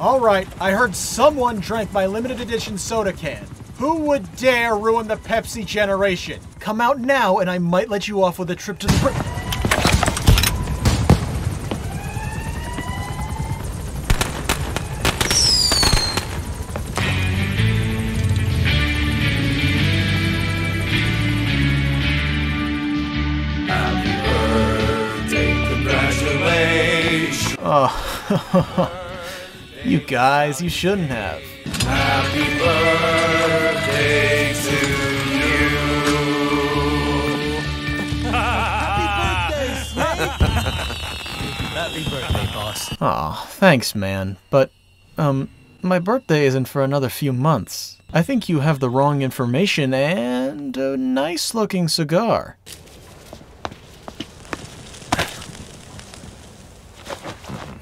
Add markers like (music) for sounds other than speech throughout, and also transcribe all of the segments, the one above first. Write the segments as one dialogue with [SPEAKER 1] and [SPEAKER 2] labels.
[SPEAKER 1] Alright, I heard someone drank my limited edition soda can. Who would dare ruin the Pepsi generation? Come out now and I might let you off with a trip to the...
[SPEAKER 2] Congratulations. (laughs) (laughs)
[SPEAKER 1] you guys, you shouldn't have.
[SPEAKER 2] Happy birthday to you.
[SPEAKER 3] Happy birthdays Happy birthday, boss.
[SPEAKER 1] Aw, thanks, man. But, um, my birthday isn't for another few months. I think you have the wrong information and a nice looking cigar.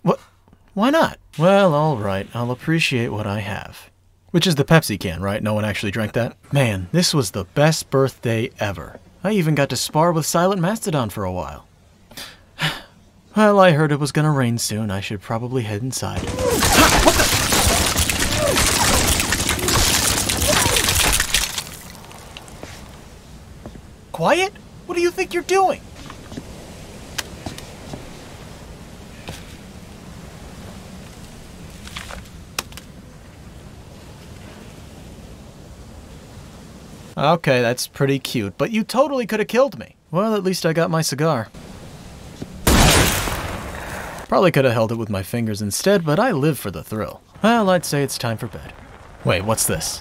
[SPEAKER 1] What? Why not? Well, alright, I'll appreciate what I have. Which is the Pepsi can, right? No one actually drank that? Man, this was the best birthday ever. I even got to spar with Silent Mastodon for a while. (sighs) Well, I heard it was gonna rain soon. I should probably head inside. Quiet? What do you think you're doing? Okay, that's pretty cute, but you totally could have killed me. Well, at least I got my cigar. Probably could have held it with my fingers instead, but I live for the thrill. Well, I'd say it's time for bed. Wait, what's this?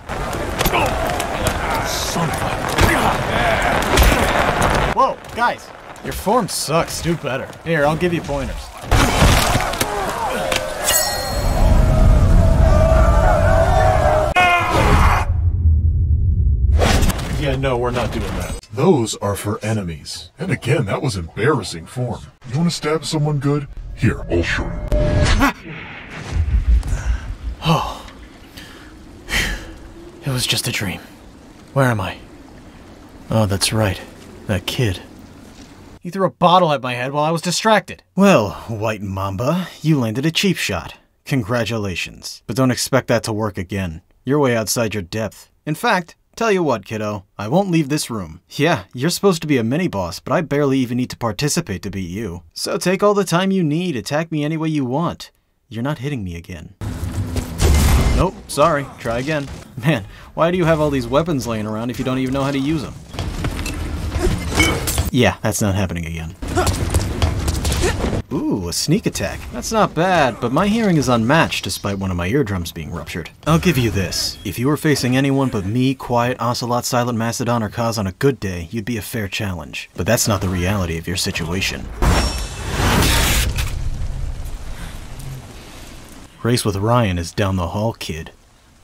[SPEAKER 1] Whoa, guys! Your form sucks. Do better. Here, I'll give you pointers. Yeah, no, we're not doing that.
[SPEAKER 4] Those are for enemies. And again, that was embarrassing form. You want to stab someone good? Here, I'll show you. (sighs) oh.
[SPEAKER 1] It was just a dream. Where am I? Oh, that's right. That kid. He threw a bottle at my head while I was distracted. Well, White Mamba, you landed a cheap shot. Congratulations. But don't expect that to work again. You're way outside your depth. In fact, tell you what, kiddo, I won't leave this room. Yeah, you're supposed to be a mini boss, but I barely even need to participate to beat you. So take all the time you need, attack me any way you want. You're not hitting me again. Nope, sorry. Try again. Man, why do you have all these weapons laying around if you don't even know how to use them? Yeah, that's not happening again. Ooh, a sneak attack. That's not bad, but my hearing is unmatched despite one of my eardrums being ruptured. I'll give you this. If you were facing anyone but me, Quiet, Ocelot, Silent Mastodon, or Kaz on a good day, you'd be a fair challenge. But that's not the reality of your situation. Race with Ryan is down the hall, kid.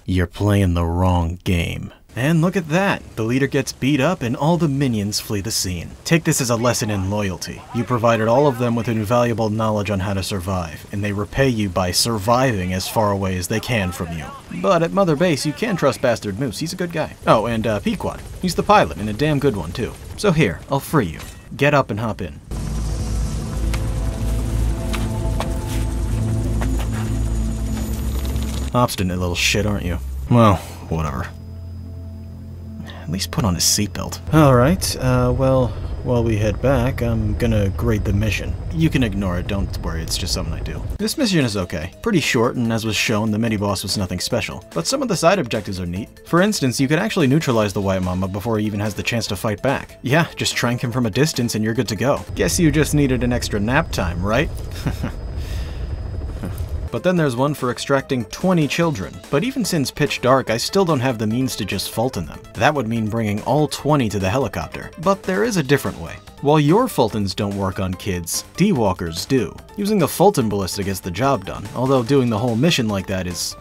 [SPEAKER 1] You're playing the wrong game. And look at that! The leader gets beat up and all the minions flee the scene. Take this as a lesson in loyalty. You provided all of them with invaluable knowledge on how to survive, and they repay you by surviving as far away as they can from you. But at Mother Base, you can trust Bastard Moose, he's a good guy. Oh, and uh, Pequod. He's the pilot, and a damn good one, too. So here, I'll free you. Get up and hop in. Obstinate little shit, aren't you? Well, whatever. At least put on a seatbelt. Alright, uh, well, while we head back, I'm gonna grade the mission. You can ignore it, don't worry, it's just something I do. This mission is okay. Pretty short, and as was shown, the mini-boss was nothing special. But some of the side objectives are neat. For instance, you can actually neutralize the White Mamba before he even has the chance to fight back. Yeah, just trank him from a distance and you're good to go. Guess you just needed an extra nap time, right? (laughs) But then there's one for extracting 20 children. But even since Pitch Dark, I still don't have the means to just Fulton them. That would mean bringing all 20 to the helicopter. But there is a different way. While your Fultons don't work on kids, D-Walkers do. Using the Fulton Ballista gets the job done, although doing the whole mission like that is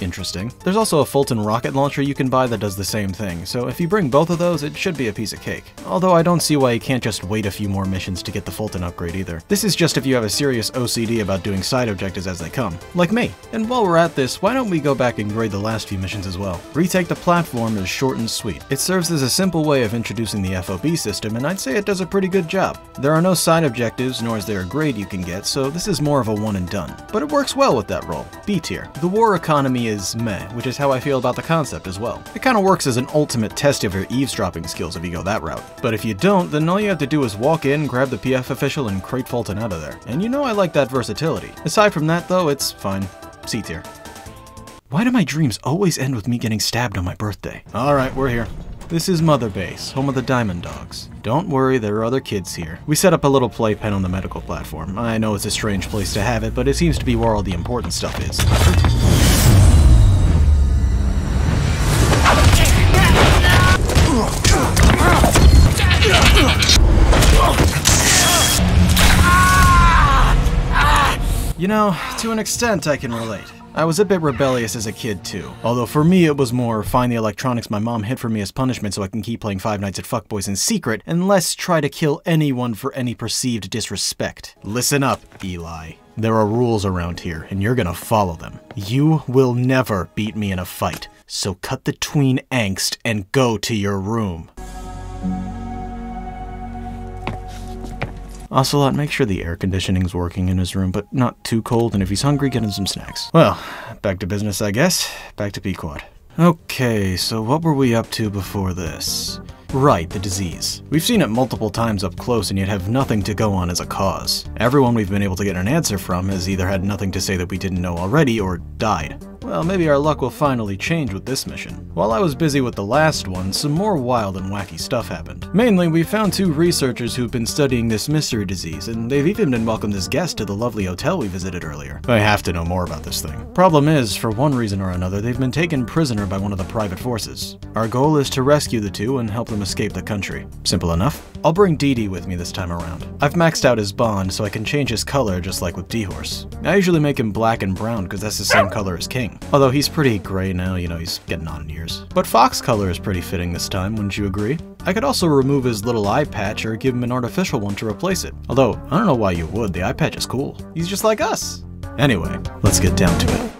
[SPEAKER 1] Interesting. There's also a Fulton rocket launcher you can buy that does the same thing, so if you bring both of those, it should be a piece of cake. Although I don't see why you can't just wait a few more missions to get the Fulton upgrade either. This is just if you have a serious OCD about doing side objectives as they come, like me. And while we're at this, why don't we go back and grade the last few missions as well? Retake the platform is short and sweet. It serves as a simple way of introducing the FOB system, and I'd say it does a pretty good job. There are no side objectives, nor is there a grade you can get, so this is more of a one and done. But it works well with that role. B tier. The war economy is meh, which is how I feel about the concept as well. It kinda works as an ultimate test of your eavesdropping skills if you go that route. But if you don't, then all you have to do is walk in, grab the PF official, and crate Fulton out of there. And you know I like that versatility. Aside from that though, it's fine. C tier. Why do my dreams always end with me getting stabbed on my birthday? Alright, we're here. This is Mother Base, home of the Diamond Dogs. Don't worry, there are other kids here. We set up a little playpen on the medical platform. I know it's a strange place to have it, but it seems to be where all the important stuff is. You know, to an extent I can relate. I was a bit rebellious as a kid too. Although for me it was more find the electronics my mom hid for me as punishment so I can keep playing Five Nights at Fuckboys in secret, and less try to kill anyone for any perceived disrespect. Listen up, Eli. There are rules around here, and you're gonna follow them. You will never beat me in a fight, so cut the tween angst and go to your room. Ocelot, make sure the air conditioning's working in his room, but not too cold, and if he's hungry, get him some snacks. Well, back to business, I guess. Back to Pequod. Okay, so what were we up to before this? Right, the disease. We've seen it multiple times up close and yet have nothing to go on as a cause. Everyone we've been able to get an answer from has either had nothing to say that we didn't know already or died. Well, maybe our luck will finally change with this mission. While I was busy with the last one, some more wild and wacky stuff happened. Mainly, we found two researchers who've been studying this mystery disease, and they've even been welcomed as guests to the lovely hotel we visited earlier. I have to know more about this thing. Problem is, for one reason or another, they've been taken prisoner by one of the private forces. Our goal is to rescue the two and help them escape the country. Simple enough. I'll bring Dee Dee with me this time around. I've maxed out his bond so I can change his color just like with D-Horse. I usually make him black and brown because that's the same color as King. Although he's pretty gray now, you know, he's getting on in years. But fox color is pretty fitting this time, wouldn't you agree? I could also remove his little eye patch or give him an artificial one to replace it. Although, I don't know why you would, the eye patch is cool. He's just like us. Anyway, let's get down to it.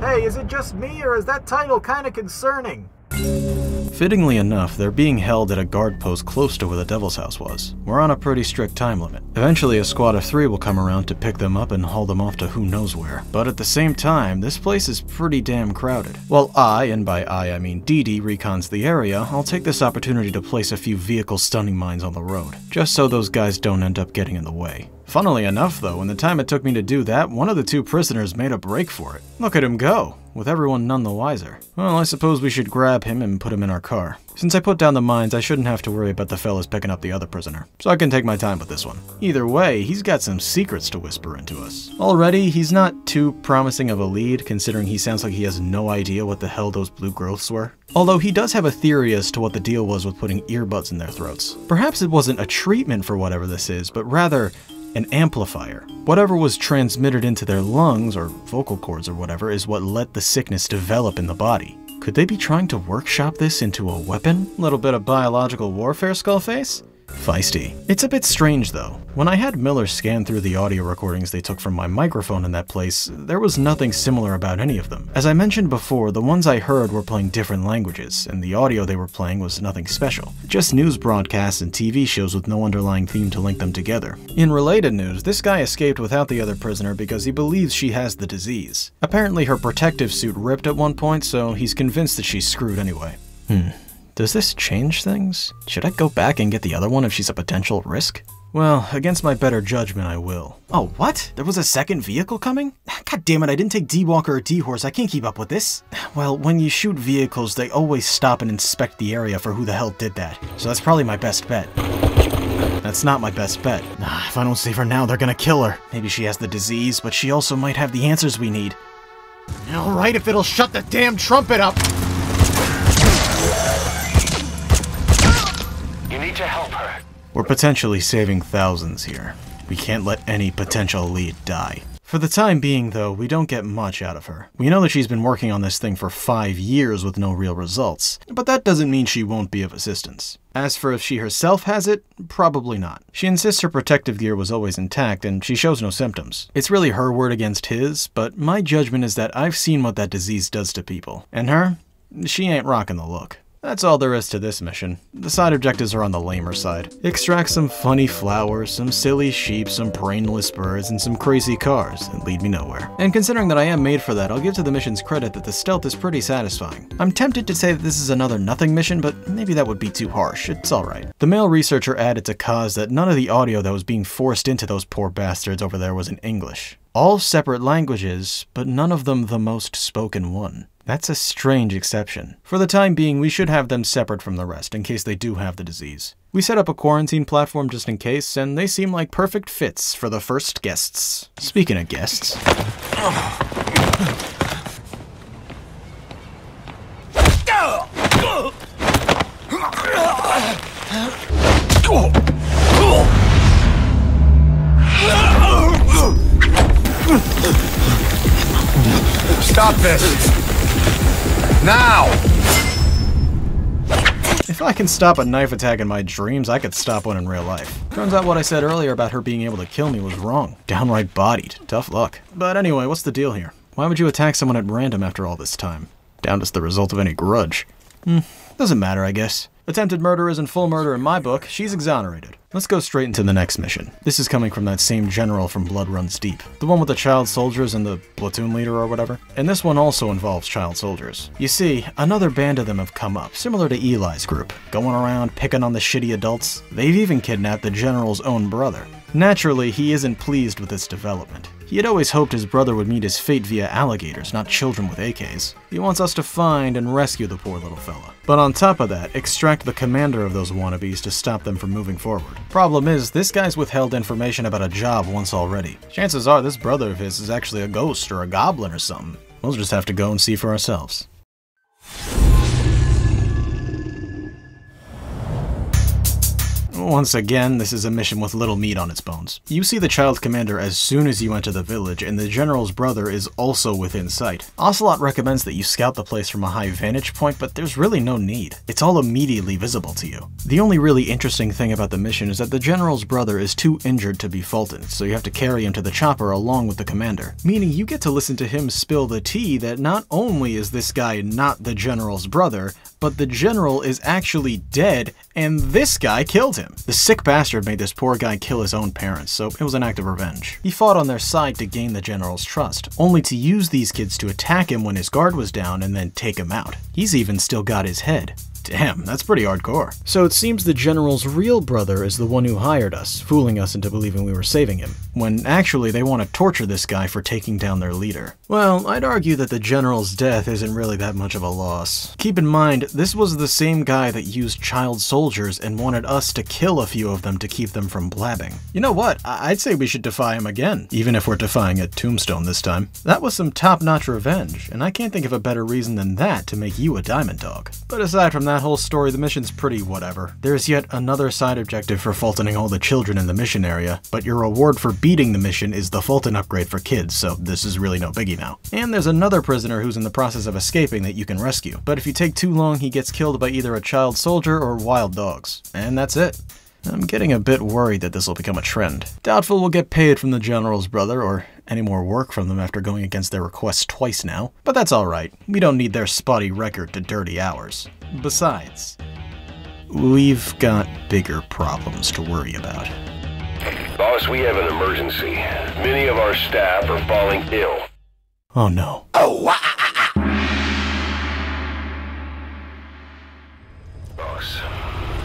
[SPEAKER 1] Hey, is it just me, or is that title kinda concerning? Fittingly enough, they're being held at a guard post close to where the Devil's House was. We're on a pretty strict time limit. Eventually, a squad of three will come around to pick them up and haul them off to who knows where. But at the same time, this place is pretty damn crowded. While I, and by I I mean Dee Dee, recons the area, I'll take this opportunity to place a few vehicle stunning mines on the road, just so those guys don't end up getting in the way. Funnily enough, though, in the time it took me to do that, one of the two prisoners made a break for it. Look at him go, with everyone none the wiser. Well, I suppose we should grab him and put him in our car. Since I put down the mines, I shouldn't have to worry about the fellas picking up the other prisoner, so I can take my time with this one. Either way, he's got some secrets to whisper into us. Already, he's not too promising of a lead, considering he sounds like he has no idea what the hell those blue growths were. Although he does have a theory as to what the deal was with putting earbuds in their throats. Perhaps it wasn't a treatment for whatever this is, but rather an amplifier. Whatever was transmitted into their lungs, or vocal cords or whatever, is what let the sickness develop in the body. Could they be trying to workshop this into a weapon? Little bit of biological warfare, Skullface? Feisty. It's a bit strange though. When I had Miller scan through the audio recordings they took from my microphone in that place, there was nothing similar about any of them. As I mentioned before, the ones I heard were playing different languages, and the audio they were playing was nothing special. Just news broadcasts and TV shows with no underlying theme to link them together. In related news, this guy escaped without the other prisoner because he believes she has the disease. Apparently her protective suit ripped at one point, so he's convinced that she's screwed anyway. Hmm. Does this change things? Should I go back and get the other one if she's a potential risk? Well, against my better judgment, I will. Oh, what? There was a second vehicle coming? God damn it, I didn't take D-Walker or D-Horse, I can't keep up with this. Well, when you shoot vehicles, they always stop and inspect the area for who the hell did that. So that's probably my best bet. That's not my best bet. Ah, if I don't save her now, they're gonna kill her. Maybe she has the disease, but she also might have the answers we need. Alright, if it'll shut the damn trumpet up!
[SPEAKER 5] Need to help her.
[SPEAKER 1] We're potentially saving thousands here. We can't let any potential lead die. For the time being, though, we don't get much out of her. We know that she's been working on this thing for five years with no real results, but that doesn't mean she won't be of assistance. As for if she herself has it, probably not. She insists her protective gear was always intact and she shows no symptoms. It's really her word against his, but my judgment is that I've seen what that disease does to people. And her? She ain't rocking the look. That's all there is to this mission. The side objectives are on the lamer side. Extract some funny flowers, some silly sheep, some brainless birds, and some crazy cars, and lead me nowhere. And considering that I am made for that, I'll give to the mission's credit that the stealth is pretty satisfying. I'm tempted to say that this is another nothing mission, but maybe that would be too harsh. It's alright. The male researcher added to cause that none of the audio that was being forced into those poor bastards over there was in English. All separate languages, but none of them the most spoken one. That's a strange exception. For the time being, we should have them separate from the rest in case they do have the disease. We set up a quarantine platform just in case, and they seem like perfect fits for the first guests. Speaking of guests,
[SPEAKER 2] Stop this! Now!
[SPEAKER 1] if I can stop a knife attack in my dreams, I could stop one in real life. Turns out what I said earlier about her being able to kill me was wrong. Downright bodied. Tough luck. But anyway, what's the deal here? Why would you attack someone at random after all this time? Down as the result of any grudge. Hmm, doesn't matter, I guess. Attempted murder isn't full murder in my book. She's exonerated. Let's go straight into the next mission. This is coming from that same general from Blood Runs Deep. The one with the child soldiers and the platoon leader or whatever. And this one also involves child soldiers. You see, another band of them have come up, similar to Eli's group, going around picking on the shitty adults. They've even kidnapped the general's own brother. Naturally, he isn't pleased with this development. He had always hoped his brother would meet his fate via alligators, not children with AKs. He wants us to find and rescue the poor little fella. But on top of that, extract the commander of those wannabes to stop them from moving forward. Problem is, this guy's withheld information about a job once already. Chances are this brother of his is actually a ghost or a goblin or something. We'll just have to go and see for ourselves. Once again, this is a mission with little meat on its bones. You see the child commander as soon as you enter the village, and the general's brother is also within sight. Ocelot recommends that you scout the place from a high vantage point, but there's really no need. It's all immediately visible to you. The only really interesting thing about the mission is that the general's brother is too injured to be Fulton, so you have to carry him to the chopper along with the commander. Meaning you get to listen to him spill the tea that not only is this guy not the general's brother, but the general is actually dead, and this guy killed him. The sick bastard made this poor guy kill his own parents, so it was an act of revenge. He fought on their side to gain the general's trust, only to use these kids to attack him when his guard was down and then take him out. He's even still got his head. Damn, that's pretty hardcore. So it seems the general's real brother is the one who hired us, fooling us into believing we were saving him, when actually they want to torture this guy for taking down their leader. Well, I'd argue that the general's death isn't really that much of a loss. Keep in mind, this was the same guy that used child soldiers and wanted us to kill a few of them to keep them from blabbing. You know what? I- I'd say we should defy him again, even if we're defying a tombstone this time. That was some top-notch revenge, and I can't think of a better reason than that to make you a diamond dog. But aside from that whole story, the mission's pretty whatever. There's yet another side objective for Fultoning all the children in the mission area, but your reward for beating the mission is the Fulton upgrade for kids, so this is really no biggie now. And there's another prisoner who's in the process of escaping that you can rescue, but if you take too long, he gets killed by either a child soldier or wild dogs. And that's it. I'm getting a bit worried that this will become a trend. Doubtful we'll get paid from the General's brother or any more work from them after going against their requests twice now. But that's alright. We don't need their spotty record to dirty ours. Besides, we've got bigger problems to worry about.
[SPEAKER 5] Boss, we have an emergency. Many of our staff are falling ill.
[SPEAKER 1] Oh no. Oh.
[SPEAKER 5] Boss,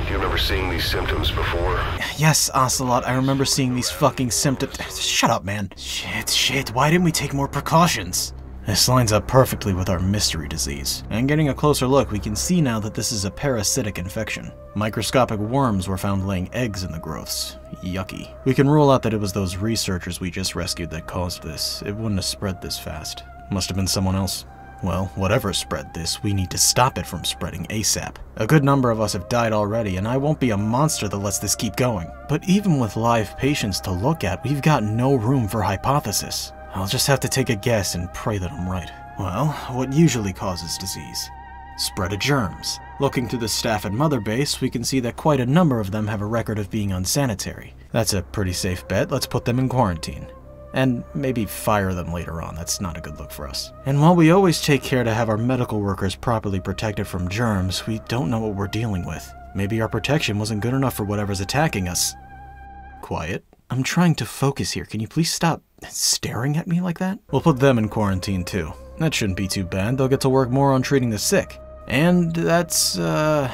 [SPEAKER 5] do you remember seeing these symptoms before?
[SPEAKER 1] Yes, Ocelot, I remember seeing these fucking symptoms. Shut up, man. Shit, shit, why didn't we take more precautions? This lines up perfectly with our mystery disease. And getting a closer look, we can see now that this is a parasitic infection. Microscopic worms were found laying eggs in the growths. Yucky. We can rule out that it was those researchers we just rescued that caused this. It wouldn't have spread this fast. Must have been someone else. Well, whatever spread this, we need to stop it from spreading ASAP. A good number of us have died already, and I won't be a monster that lets this keep going. But even with live patients to look at, we've got no room for hypothesis. I'll just have to take a guess and pray that I'm right. Well, what usually causes disease? Spread of germs. Looking through the staff at Mother Base, we can see that quite a number of them have a record of being unsanitary. That's a pretty safe bet, let's put them in quarantine. And maybe fire them later on, that's not a good look for us. And while we always take care to have our medical workers properly protected from germs, we don't know what we're dealing with. Maybe our protection wasn't good enough for whatever's attacking us. Quiet. I'm trying to focus here, can you please stop staring at me like that? We'll put them in quarantine too. That shouldn't be too bad, they'll get to work more on treating the sick. And that's, uh,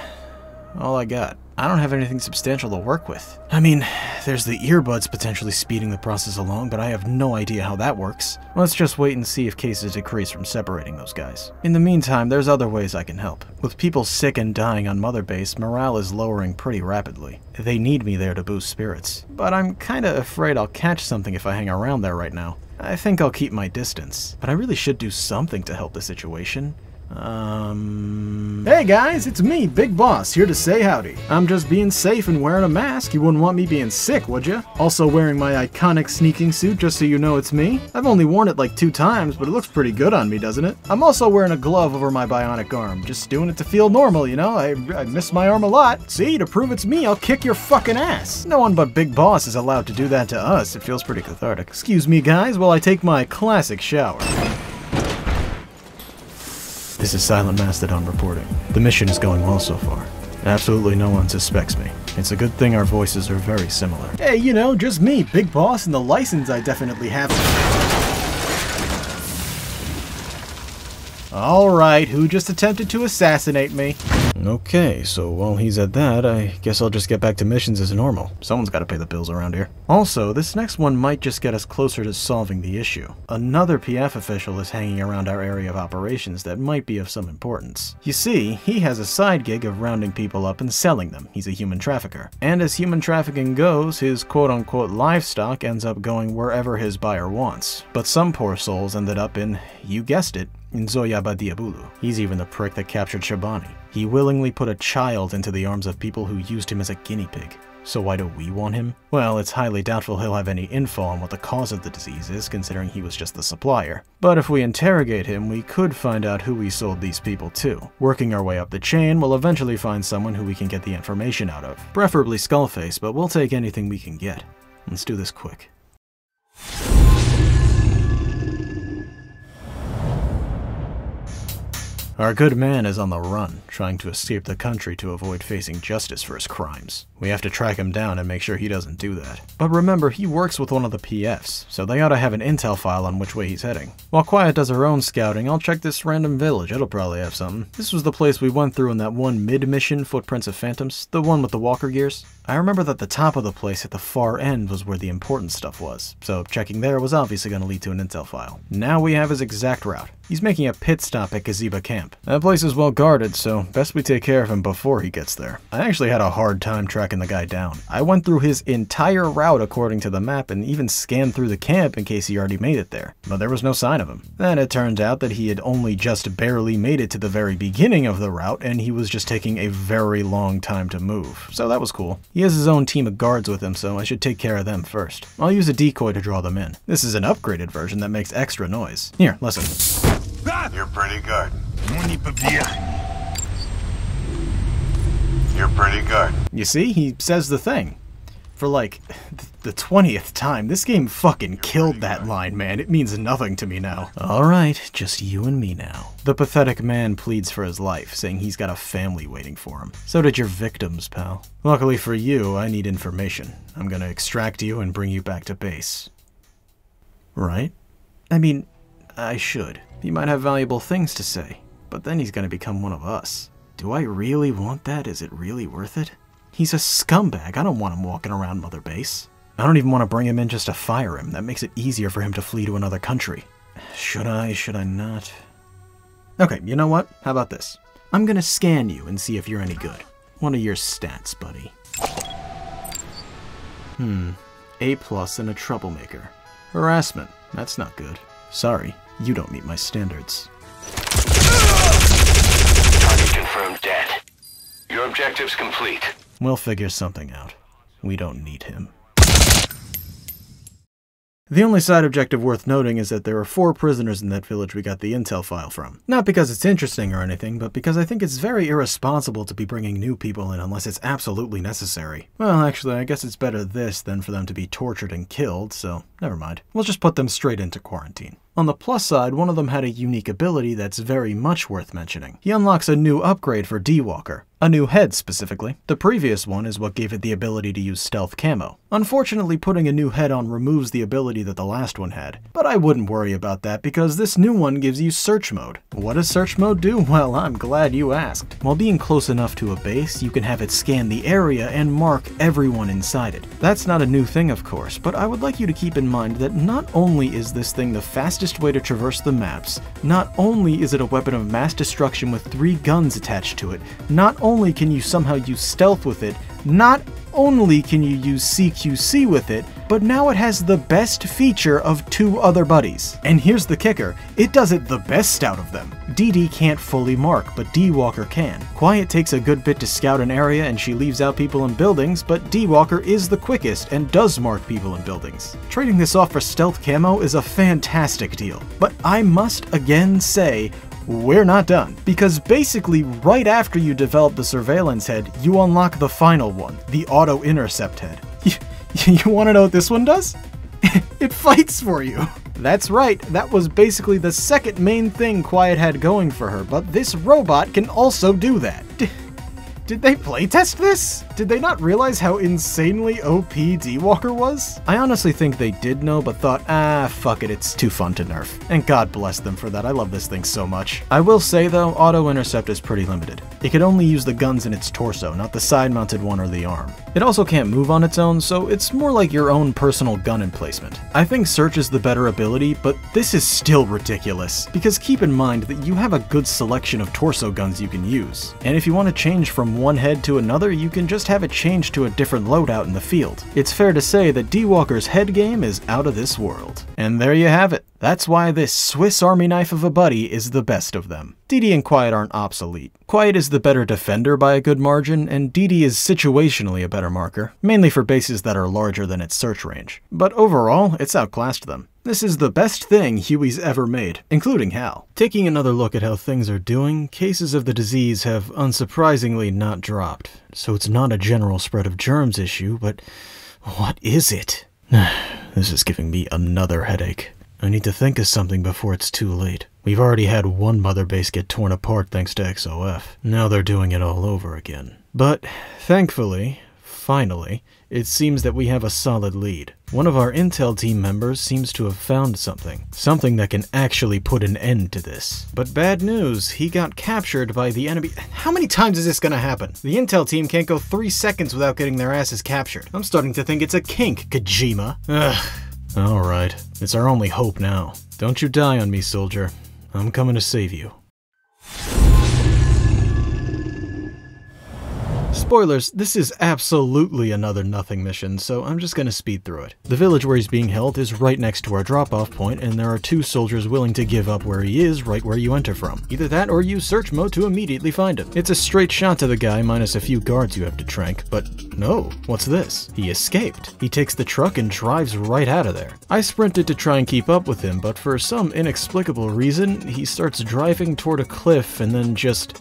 [SPEAKER 1] all I got. I don't have anything substantial to work with. I mean, there's the earbuds potentially speeding the process along, but I have no idea how that works. Let's just wait and see if cases decrease from separating those guys. In the meantime, there's other ways I can help. With people sick and dying on Mother Base, morale is lowering pretty rapidly. They need me there to boost spirits. But I'm kinda afraid I'll catch something if I hang around there right now. I think I'll keep my distance, but I really should do something to help the situation. Um. Hey guys, it's me, Big Boss, here to say howdy. I'm just being safe and wearing a mask. You wouldn't want me being sick, would you? Also wearing my iconic sneaking suit just so you know it's me. I've only worn it like two times, but it looks pretty good on me, doesn't it? I'm also wearing a glove over my bionic arm. Just doing it to feel normal, you know? I, I miss my arm a lot. See, to prove it's me, I'll kick your fucking ass. No one but Big Boss is allowed to do that to us. It feels pretty cathartic. Excuse me, guys, while I take my classic shower. This is Silent Mastodon reporting. The mission is going well so far. Absolutely no one suspects me. It's a good thing our voices are very similar. Hey, you know, just me, Big Boss, and the license I definitely have. Alright, who just attempted to assassinate me? Okay, so while he's at that, I guess I'll just get back to missions as normal. Someone's gotta pay the bills around here. Also, this next one might just get us closer to solving the issue. Another PF official is hanging around our area of operations that might be of some importance. You see, he has a side gig of rounding people up and selling them. He's a human trafficker. And as human trafficking goes, his quote-unquote livestock ends up going wherever his buyer wants. But some poor souls ended up in, you guessed it, in Zoyaba Diabulu. He's even the prick that captured Shabani. He willingly put a child into the arms of people who used him as a guinea pig. So why do we want him? Well, it's highly doubtful he'll have any info on what the cause of the disease is, considering he was just the supplier. But if we interrogate him, we could find out who we sold these people to. Working our way up the chain, we'll eventually find someone who we can get the information out of. Preferably Skullface, but we'll take anything we can get. Let's do this quick. Our good man is on the run, trying to escape the country to avoid facing justice for his crimes. We have to track him down and make sure he doesn't do that. But remember, he works with one of the PFs, so they ought to have an intel file on which way he's heading. While Quiet does her own scouting, I'll check this random village, it'll probably have something. This was the place we went through in that one mid-mission Footprints of Phantoms, the one with the walker gears. I remember that the top of the place at the far end was where the important stuff was, so checking there was obviously going to lead to an intel file. Now we have his exact route. He's making a pit stop at Kiziba Camp. That place is well guarded, so best we take care of him before he gets there. I actually had a hard time tracking the guy down. I went through his entire route according to the map and even scanned through the camp in case he already made it there, but there was no sign of him. Then it turned out that he had only just barely made it to the very beginning of the route and he was just taking a very long time to move, so that was cool. He has his own team of guards with him, so I should take care of them first. I'll use a decoy to draw them in. This is an upgraded version that makes extra noise. Here, listen.
[SPEAKER 6] You're pretty good. You're pretty good.
[SPEAKER 1] You see, he says the thing. For like the 20th time, this game fucking killed that line, man. It means nothing to me now. Alright, just you and me now. The pathetic man pleads for his life, saying he's got a family waiting for him. So did your victims, pal. Luckily for you, I need information. I'm gonna extract you and bring you back to base. Right? I mean, I should. He might have valuable things to say, but then he's gonna become one of us. Do I really want that? Is it really worth it? He's a scumbag. I don't want him walking around Mother Base. I don't even want to bring him in just to fire him. That makes it easier for him to flee to another country. Should I? Should I not? Okay, you know what? How about this? I'm gonna scan you and see if you're any good. One of your stats, buddy. Hmm. A plus and a troublemaker. Harassment. That's not good. Sorry, you don't meet my standards. Target confirmed dead.
[SPEAKER 5] Your objective's complete.
[SPEAKER 1] We'll figure something out. We don't need him. The only side objective worth noting is that there are four prisoners in that village we got the intel file from. Not because it's interesting or anything, but because I think it's very irresponsible to be bringing new people in unless it's absolutely necessary. Well, actually, I guess it's better this than for them to be tortured and killed, so never mind. We'll just put them straight into quarantine. On the plus side, one of them had a unique ability that's very much worth mentioning. He unlocks a new upgrade for D-Walker. A new head, specifically. The previous one is what gave it the ability to use stealth camo. Unfortunately, putting a new head on removes the ability that the last one had. But I wouldn't worry about that because this new one gives you search mode. What does search mode do? (laughs) Well, I'm glad you asked. While being close enough to a base, you can have it scan the area and mark everyone inside it. That's not a new thing, of course, but I would like you to keep in mind that not only is this thing the fastest way to traverse the maps, not only is it a weapon of mass destruction with three guns attached to it, not only can you somehow use stealth with it, not only can you use CQC with it, but now it has the best feature of two other buddies. And here's the kicker, it does it the best out of them. DD can't fully mark, but D-Walker can. Quiet takes a good bit to scout an area and she leaves out people in buildings, but D-Walker is the quickest and does mark people in buildings. Trading this off for stealth camo is a fantastic deal. But I must again say, we're not done. Because basically, right after you develop the surveillance head, you unlock the final one, the auto intercept head. (laughs) You, you want to know what this one does? (laughs) it fights for you. That's right, that was basically the second main thing Quiet had going for her, but this robot can also do that. (laughs) Did they playtest this? Did they not realize how insanely OP D-Walker was? I honestly think they did know, but thought, ah, fuck it, it's too fun to nerf. And God bless them for that, I love this thing so much. I will say though, auto-intercept is pretty limited. It can only use the guns in its torso, not the side-mounted one or the arm. It also can't move on its own, so it's more like your own personal gun emplacement. I think Search is the better ability, but this is still ridiculous. Because keep in mind that you have a good selection of torso guns you can use. And if you want to change from one head to another, you can just have it change to a different loadout in the field. It's fair to say that D-Walker's head game is out of this world. And there you have it. That's why this Swiss Army knife of a buddy is the best of them. DD and Quiet aren't obsolete. Quiet is the better defender by a good margin, and DD is situationally a better marker, mainly for bases that are larger than its search range. But overall, it's outclassed them. This is the best thing Huey's ever made, including Hal. Taking another look at how things are doing, cases of the disease have unsurprisingly not dropped. So it's not a general spread of germs issue, but what is it? (sighs) this is giving me another headache. I need to think of something before it's too late. We've already had one mother base get torn apart thanks to XOF. Now they're doing it all over again. But thankfully, finally, it seems that we have a solid lead. One of our intel team members seems to have found something. Something that can actually put an end to this. But bad news, he got captured by the enemy. How many times is this gonna happen? The intel team can't go three seconds without getting their asses captured. I'm starting to think it's a kink, Kojima. Ugh. Alright, it's our only hope now. Don't you die on me, soldier. I'm coming to save you. Spoilers, this is absolutely another nothing mission, so I'm just gonna speed through it. The village where he's being held is right next to our drop-off point, and there are two soldiers willing to give up where he is right where you enter from. Either that or use search mode to immediately find him. It's a straight shot to the guy minus a few guards you have to trank, but no, what's this? He escaped. He takes the truck and drives right out of there. I sprinted to try and keep up with him, but for some inexplicable reason, he starts driving toward a cliff and then just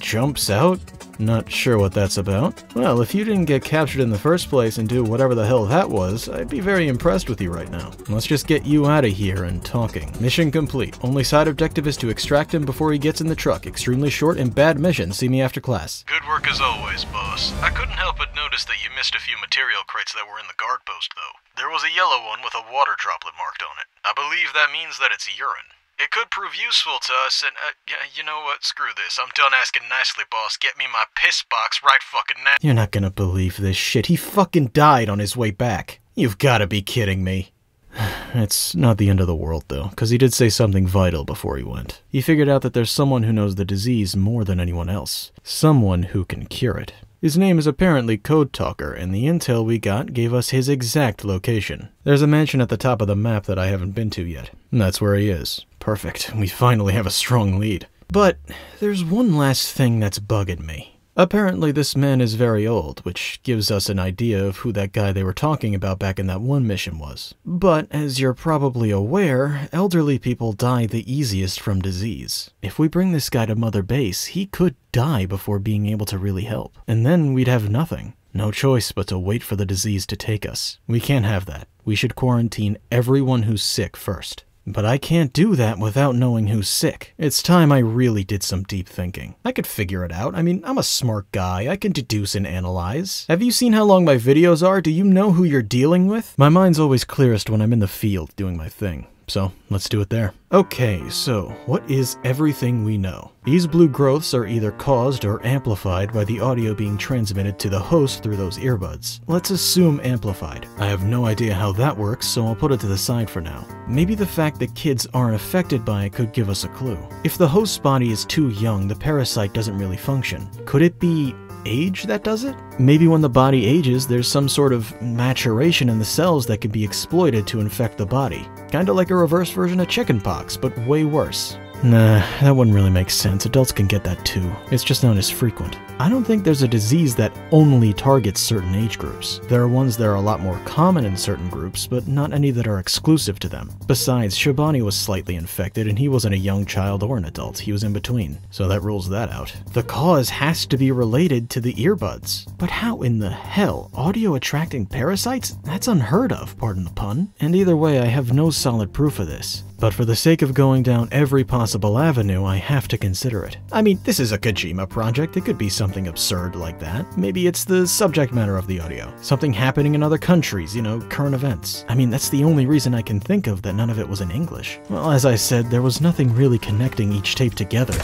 [SPEAKER 1] jumps out? Not sure what that's about. Well, if you didn't get captured in the first place and do whatever the hell that was, I'd be very impressed with you right now. Let's just get you out of here and talking. Mission complete. Only side objective is to extract him before he gets in the truck. Extremely short and bad mission. See me after class.
[SPEAKER 7] Good work as always, boss. I couldn't help but notice that you missed a few material crates that were in the guard post, though. There was a yellow one with a water droplet marked on it. I believe that means that it's urine. It could prove useful to us, and, uh, you know what? Screw this. I'm done asking nicely, boss. Get me my piss box right fucking now.
[SPEAKER 1] You're not gonna believe this shit. He fucking died on his way back. You've gotta be kidding me. (sighs) It's not the end of the world, though, because he did say something vital before he went. He figured out that there's someone who knows the disease more than anyone else. Someone who can cure it. His name is apparently Code Talker, and the intel we got gave us his exact location. There's a mansion at the top of the map that I haven't been to yet. That's where he is. Perfect. We finally have a strong lead. But there's one last thing that's bugging me. Apparently, this man is very old, which gives us an idea of who that guy they were talking about back in that one mission was. But, as you're probably aware, elderly people die the easiest from disease. If we bring this guy to Mother Base, he could die before being able to really help. And then we'd have nothing. No choice but to wait for the disease to take us. We can't have that. We should quarantine everyone who's sick first. But I can't do that without knowing who's sick. It's time I really did some deep thinking. I could figure it out. I mean, I'm a smart guy. I can deduce and analyze. Have you seen how long my videos are? Do you know who you're dealing with? My mind's always clearest when I'm in the field doing my thing. So let's do it there. Okay, so what is everything we know? These blue growths are either caused or amplified by the audio being transmitted to the host through those earbuds. Let's assume amplified. I have no idea how that works, so I'll put it to the side for now. Maybe the fact that kids aren't affected by it could give us a clue. If the host's body is too young, the parasite doesn't really function. Could it be age that does it? Maybe when the body ages, there's some sort of maturation in the cells that can be exploited to infect the body. Kinda like a reverse version of chickenpox, but way worse. Nah, that wouldn't really make sense. Adults can get that too. It's just not as frequent. I don't think there's a disease that only targets certain age groups. There are ones that are a lot more common in certain groups, but not any that are exclusive to them. Besides, Shabani was slightly infected and he wasn't a young child or an adult, he was in between, so that rules that out. The cause has to be related to the earbuds. But how in the hell? Audio attracting parasites? That's unheard of, pardon the pun. And either way, I have no solid proof of this. But for the sake of going down every possible avenue, I have to consider it. I mean, this is a Kojima project, it could be something absurd like that. Maybe it's the subject matter of the audio. Something happening in other countries, you know, current events. I mean, that's the only reason I can think of that none of it was in English. Well, as I said, there was nothing really connecting each tape together.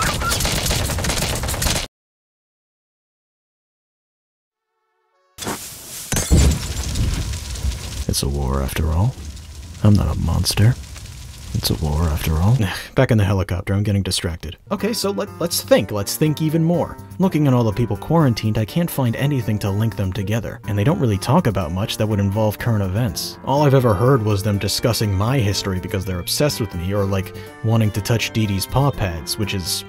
[SPEAKER 1] It's a war after all. I'm not a monster. It's a war after all. (sighs) Back in the helicopter, I'm getting distracted. Okay, so let, let's think. Let's think even more. Looking at all the people quarantined, I can't find anything to link them together, and they don't really talk about much that would involve current events. All I've ever heard was them discussing my history because they're obsessed with me, or like wanting to touch Dee Dee's paw pads, which is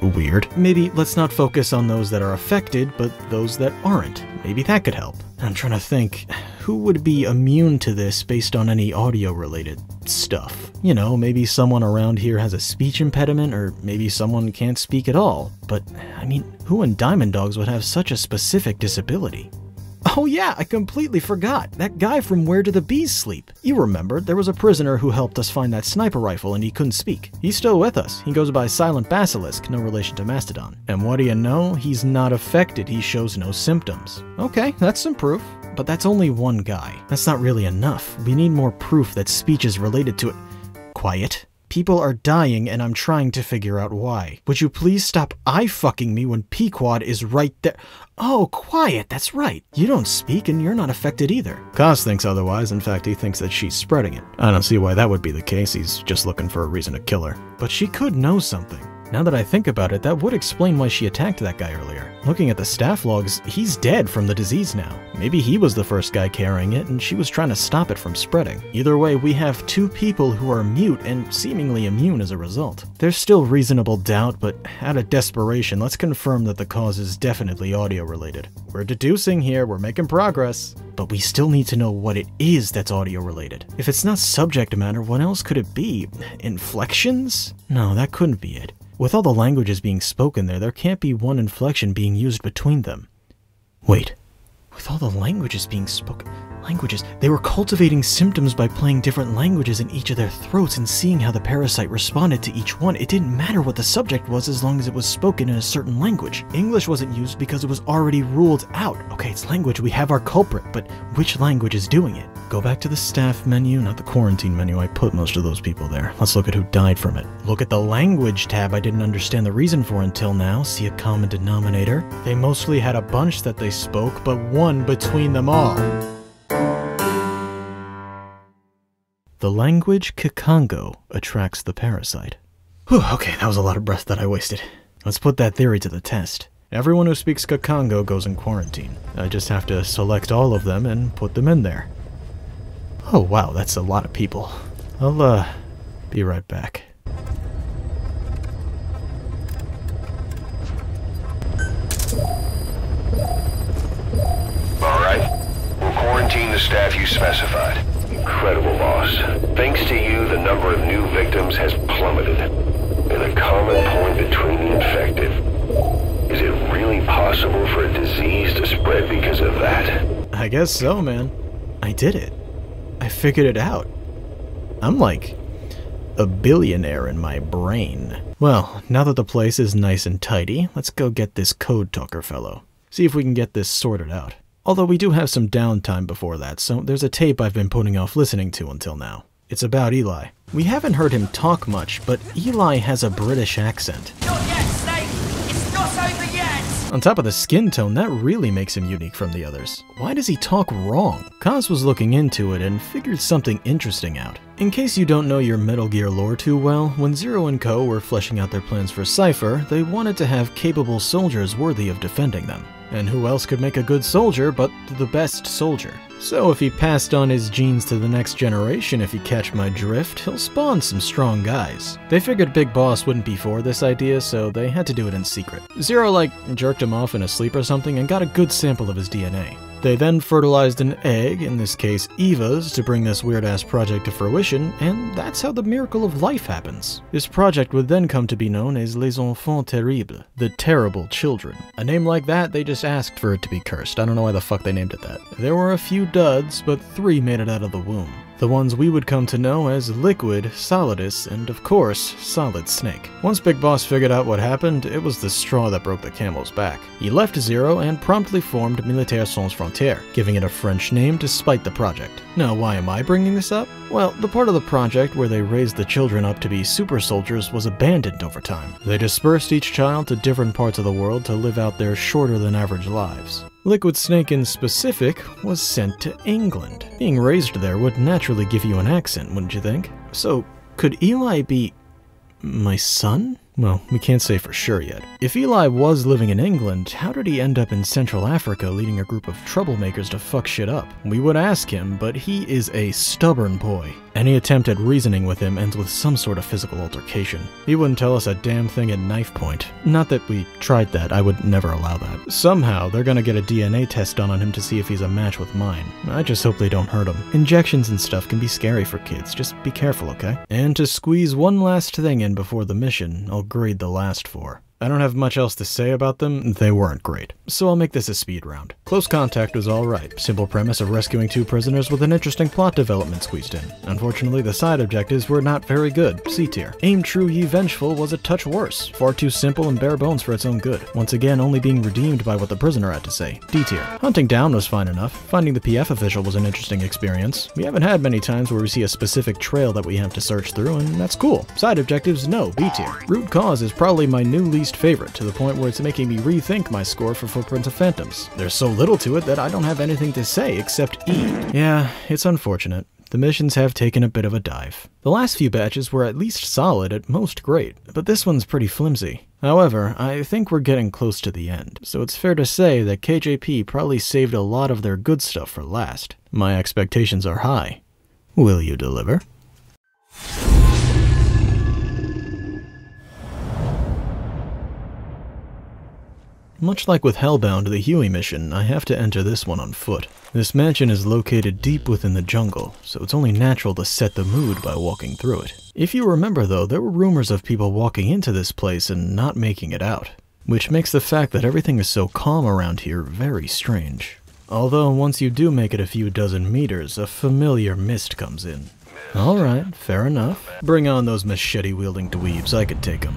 [SPEAKER 1] weird. Maybe let's not focus on those that are affected, but those that aren't. Maybe that could help. I'm trying to think, who would be immune to this based on any audio related stuff? You know, maybe someone around here has a speech impediment, or maybe someone can't speak at all. But, I mean, who in Diamond Dogs would have such a specific disability? Oh yeah, I completely forgot. That guy from Where Do the Bees Sleep? You remember, there was a prisoner who helped us find that sniper rifle and he couldn't speak. He's still with us. He goes by Silent Basilisk, no relation to Mastodon. And what do you know? He's not affected. He shows no symptoms. Okay, that's some proof. But that's only one guy. That's not really enough. We need more proof that speech is related to it. Quiet. People are dying and I'm trying to figure out why. Would you please stop eye fucking me when Pequod is right there? Oh, quiet, that's right. You don't speak and you're not affected either. Kaz thinks otherwise. In fact, he thinks that she's spreading it. I don't see why that would be the case. He's just looking for a reason to kill her. But she could know something. Now that I think about it, that would explain why she attacked that guy earlier. Looking at the staff logs, he's dead from the disease now. Maybe he was the first guy carrying it and she was trying to stop it from spreading. Either way, we have two people who are mute and seemingly immune as a result. There's still reasonable doubt, but out of desperation, let's confirm that the cause is definitely audio related. We're deducing here, we're making progress. But we still need to know what it is that's audio related. If it's not subject matter, what else could it be? Inflections? No, that couldn't be it. With all the languages being spoken there, there can't be one inflection being used between them. Wait. With all the languages being spoken, languages, they were cultivating symptoms by playing different languages in each of their throats and seeing how the parasite responded to each one. It didn't matter what the subject was as long as it was spoken in a certain language. English wasn't used because it was already ruled out. Okay, it's language, we have our culprit, but which language is doing it? Go back to the staff menu, not the quarantine menu. I put most of those people there. Let's look at who died from it. Look at the language tab I didn't understand the reason for until now. See a common denominator. They mostly had a bunch that they spoke, but one between them all. The language Kikongo attracts the parasite. Whew, okay, that was a lot of breath that I wasted. Let's put that theory to the test. Everyone who speaks Kikongo goes in quarantine. I just have to select all of them and put them in there. Oh wow, that's a lot of people. I'll, uh, be right back.
[SPEAKER 5] Alright, we'll quarantine the staff you specified. Incredible, boss. Thanks to you, the number of new victims has plummeted. And a common point between the infected. Is it really possible for a disease to spread because of that?
[SPEAKER 1] I guess so, man. I did it. I figured it out. I'm like a billionaire in my brain. Well, now that the place is nice and tidy, let's go get this code talker fellow. See if we can get this sorted out. Although we do have some downtime before that, so there's a tape I've been putting off listening to until now. It's about Eli. We haven't heard him talk much, but Eli has a British accent.
[SPEAKER 3] Not yet, Snake! It's not over yet!
[SPEAKER 1] On top of the skin tone, that really makes him unique from the others. Why does he talk wrong? Kaz was looking into it and figured something interesting out. In case you don't know your Metal Gear lore too well, when Zero and Co. were fleshing out their plans for Cipher, they wanted to have capable soldiers worthy of defending them. And who else could make a good soldier but the best soldier? So if he passed on his genes to the next generation, if you catch my drift, he'll spawn some strong guys. They figured Big Boss wouldn't be for this idea, so they had to do it in secret. Zero, like, jerked him off in a sleep or something and got a good sample of his DNA. They then fertilized an egg, in this case Eva's, to bring this weird ass project to fruition, and that's how the miracle of life happens. This project would then come to be known as Les Enfants Terribles, the Terrible Children. A name like that, they just asked for it to be cursed. I don't know why the fuck they named it that. There were a few duds, but three made it out of the womb. The ones we would come to know as Liquid, Solidus, and of course, Solid Snake. Once Big Boss figured out what happened, it was the straw that broke the camel's back. He left Zero and promptly formed Militaire Sans Frontières, giving it a French name despite the project. Now, why am I bringing this up? Well, the part of the project where they raised the children up to be super soldiers was abandoned over time. They dispersed each child to different parts of the world to live out their shorter than average lives. Liquid Snake in specific was sent to England. Being raised there would naturally give you an accent, wouldn't you think? So, could Eli be my son? Well, we can't say for sure yet. If Eli was living in England, how did he end up in Central Africa leading a group of troublemakers to fuck shit up? We would ask him, but he is a stubborn boy. Any attempt at reasoning with him ends with some sort of physical altercation. He wouldn't tell us a damn thing at knife point. Not that we tried that, I would never allow that. Somehow, they're gonna get a DNA test done on him to see if he's a match with mine. I just hope they don't hurt him. Injections and stuff can be scary for kids, just be careful, okay? And to squeeze one last thing in before the mission, I'll grade the last four. I don't have much else to say about them, they weren't great. So I'll make this a speed round. Close Contact was alright. Simple premise of rescuing two prisoners with an interesting plot development squeezed in. Unfortunately, the side objectives were not very good. C tier. Aim True Ye Vengeful was a touch worse. Far too simple and bare bones for its own good. Once again, only being redeemed by what the prisoner had to say. D tier. Hunting Down was fine enough. Finding the PF official was an interesting experience. We haven't had many times where we see a specific trail that we have to search through, and that's cool. Side objectives, no. B tier. Root Cause is probably my new least favorite, to the point where it's making me rethink my score for Footprints of Phantoms. There's so little to it that I don't have anything to say except E. Yeah, it's unfortunate. The missions have taken a bit of a dive. The last few batches were at least solid, at most great, but this one's pretty flimsy. However, I think we're getting close to the end, so it's fair to say that KJP probably saved a lot of their good stuff for last. My expectations are high. Will you deliver? Much like with Hellbound, the Huey mission, I have to enter this one on foot. This mansion is located deep within the jungle, so it's only natural to set the mood by walking through it. If you remember though, there were rumors of people walking into this place and not making it out, which makes the fact that everything is so calm around here very strange. Although once you do make it a few dozen meters, a familiar mist comes in. Alright, fair enough. Bring on those machete-wielding dweebs, I could take them.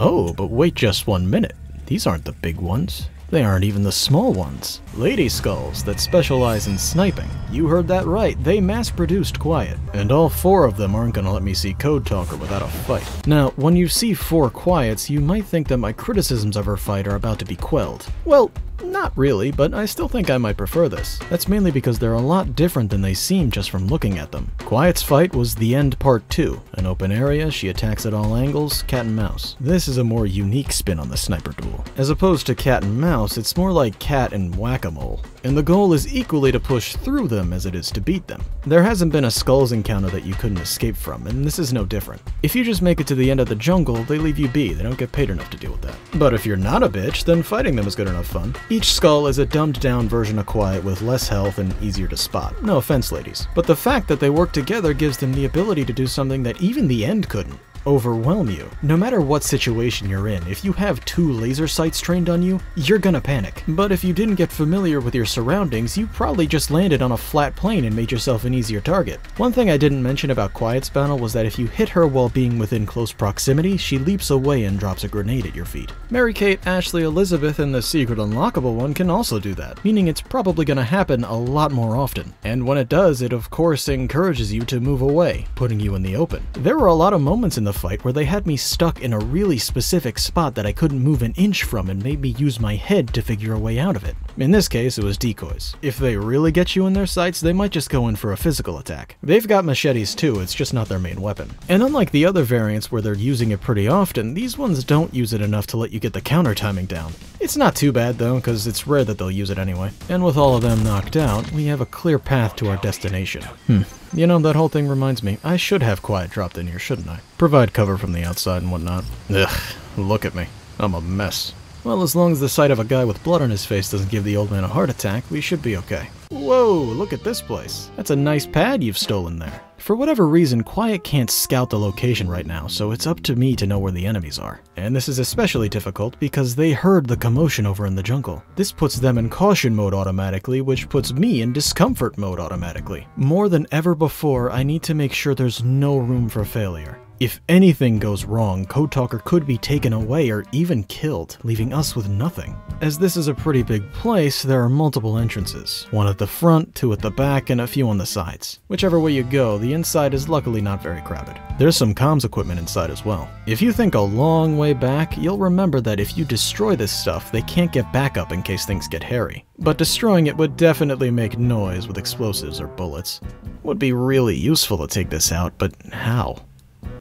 [SPEAKER 1] Oh, but wait just one minute. These aren't the big ones. They aren't even the small ones. Lady skulls that specialize in sniping. You heard that right, they mass produced Quiet. And all four of them aren't gonna let me see Code Talker without a fight. Now, when you see four Quiets, you might think that my criticisms of her fight are about to be quelled. Well, not really, but I still think I might prefer this. That's mainly because they're a lot different than they seem just from looking at them. Quiet's fight was the end part 2. An open area, she attacks at all angles, cat and mouse. This is a more unique spin on the sniper duel. As opposed to cat and mouse, it's more like cat and whack-a-mole. And the goal is equally to push through them as it is to beat them. There hasn't been a skulls encounter that you couldn't escape from, and this is no different. If you just make it to the end of the jungle, they leave you be, they don't get paid enough to deal with that. But if you're not a bitch, then fighting them is good enough fun. Each Skull is a dumbed down version of Quiet with less health and easier to spot. No offense, ladies. But the fact that they work together gives them the ability to do something that even the End couldn't overwhelm you. No matter what situation you're in, if you have two laser sights trained on you, you're gonna panic. But if you didn't get familiar with your surroundings, you probably just landed on a flat plane and made yourself an easier target. One thing I didn't mention about Quiet's battle was that if you hit her while being within close proximity, she leaps away and drops a grenade at your feet. Mary Kate, Ashley, Elizabeth, and the secret unlockable one can also do that, meaning it's probably gonna happen a lot more often. And when it does, it of course encourages you to move away, putting you in the open. There were a lot of moments in the fight where they had me stuck in a really specific spot that I couldn't move an inch from and made me use my head to figure a way out of it. In this case, it was decoys. If they really get you in their sights, they might just go in for a physical attack. They've got machetes too, it's just not their main weapon. And unlike the other variants where they're using it pretty often, these ones don't use it enough to let you get the counter timing down. It's not too bad though, because it's rare that they'll use it anyway. And with all of them knocked out, we have a clear path to our destination. Hmm. You know, that whole thing reminds me, I should have Quiet dropped in here, shouldn't I? Provide cover from the outside and whatnot. Ugh, look at me. I'm a mess. Well, as long as the sight of a guy with blood on his face doesn't give the old man a heart attack, we should be okay. Whoa, look at this place. That's a nice pad you've stolen there. For whatever reason, Quiet can't scout the location right now, so it's up to me to know where the enemies are. And this is especially difficult because they heard the commotion over in the jungle. This puts them in caution mode automatically, which puts me in discomfort mode automatically. More than ever before, I need to make sure there's no room for failure. If anything goes wrong, Code Talker could be taken away or even killed, leaving us with nothing. As this is a pretty big place, there are multiple entrances. One at the front, two at the back, and a few on the sides. Whichever way you go, the inside is luckily not very crowded. There's some comms equipment inside as well. If you think a long way back, you'll remember that if you destroy this stuff, they can't get back up in case things get hairy. But destroying it would definitely make noise with explosives or bullets. Would be really useful to take this out, but how?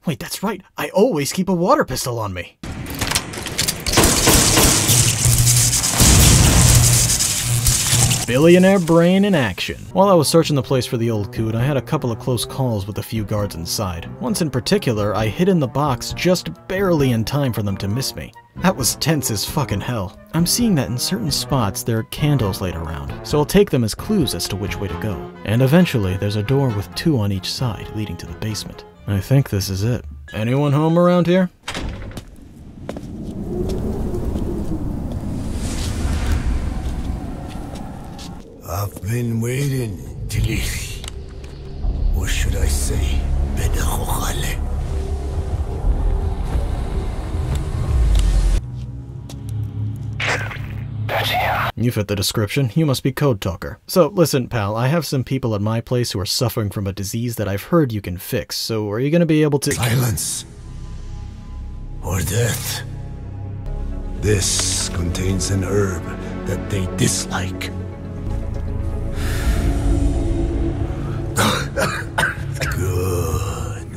[SPEAKER 1] Wait, that's right. I always keep a water pistol on me. Billionaire brain in action. While I was searching the place for the old coot, I had a couple of close calls with a few guards inside. Once in particular, I hid in the box just barely in time for them to miss me. That was tense as fucking hell. I'm seeing that in certain spots there are candles laid around, so I'll take them as clues as to which way to go. And eventually, there's a door with two on each side leading to the basement. I think this is it. Anyone home around here?
[SPEAKER 8] I've been waiting, Tilly. What should I say?
[SPEAKER 1] You fit the description. You must be Code Talker. So, listen, pal, I have some people at my place who are suffering from a disease that I've heard you can fix, so are you gonna be able to-
[SPEAKER 8] Silence. Or death. This contains an herb that they dislike. Good.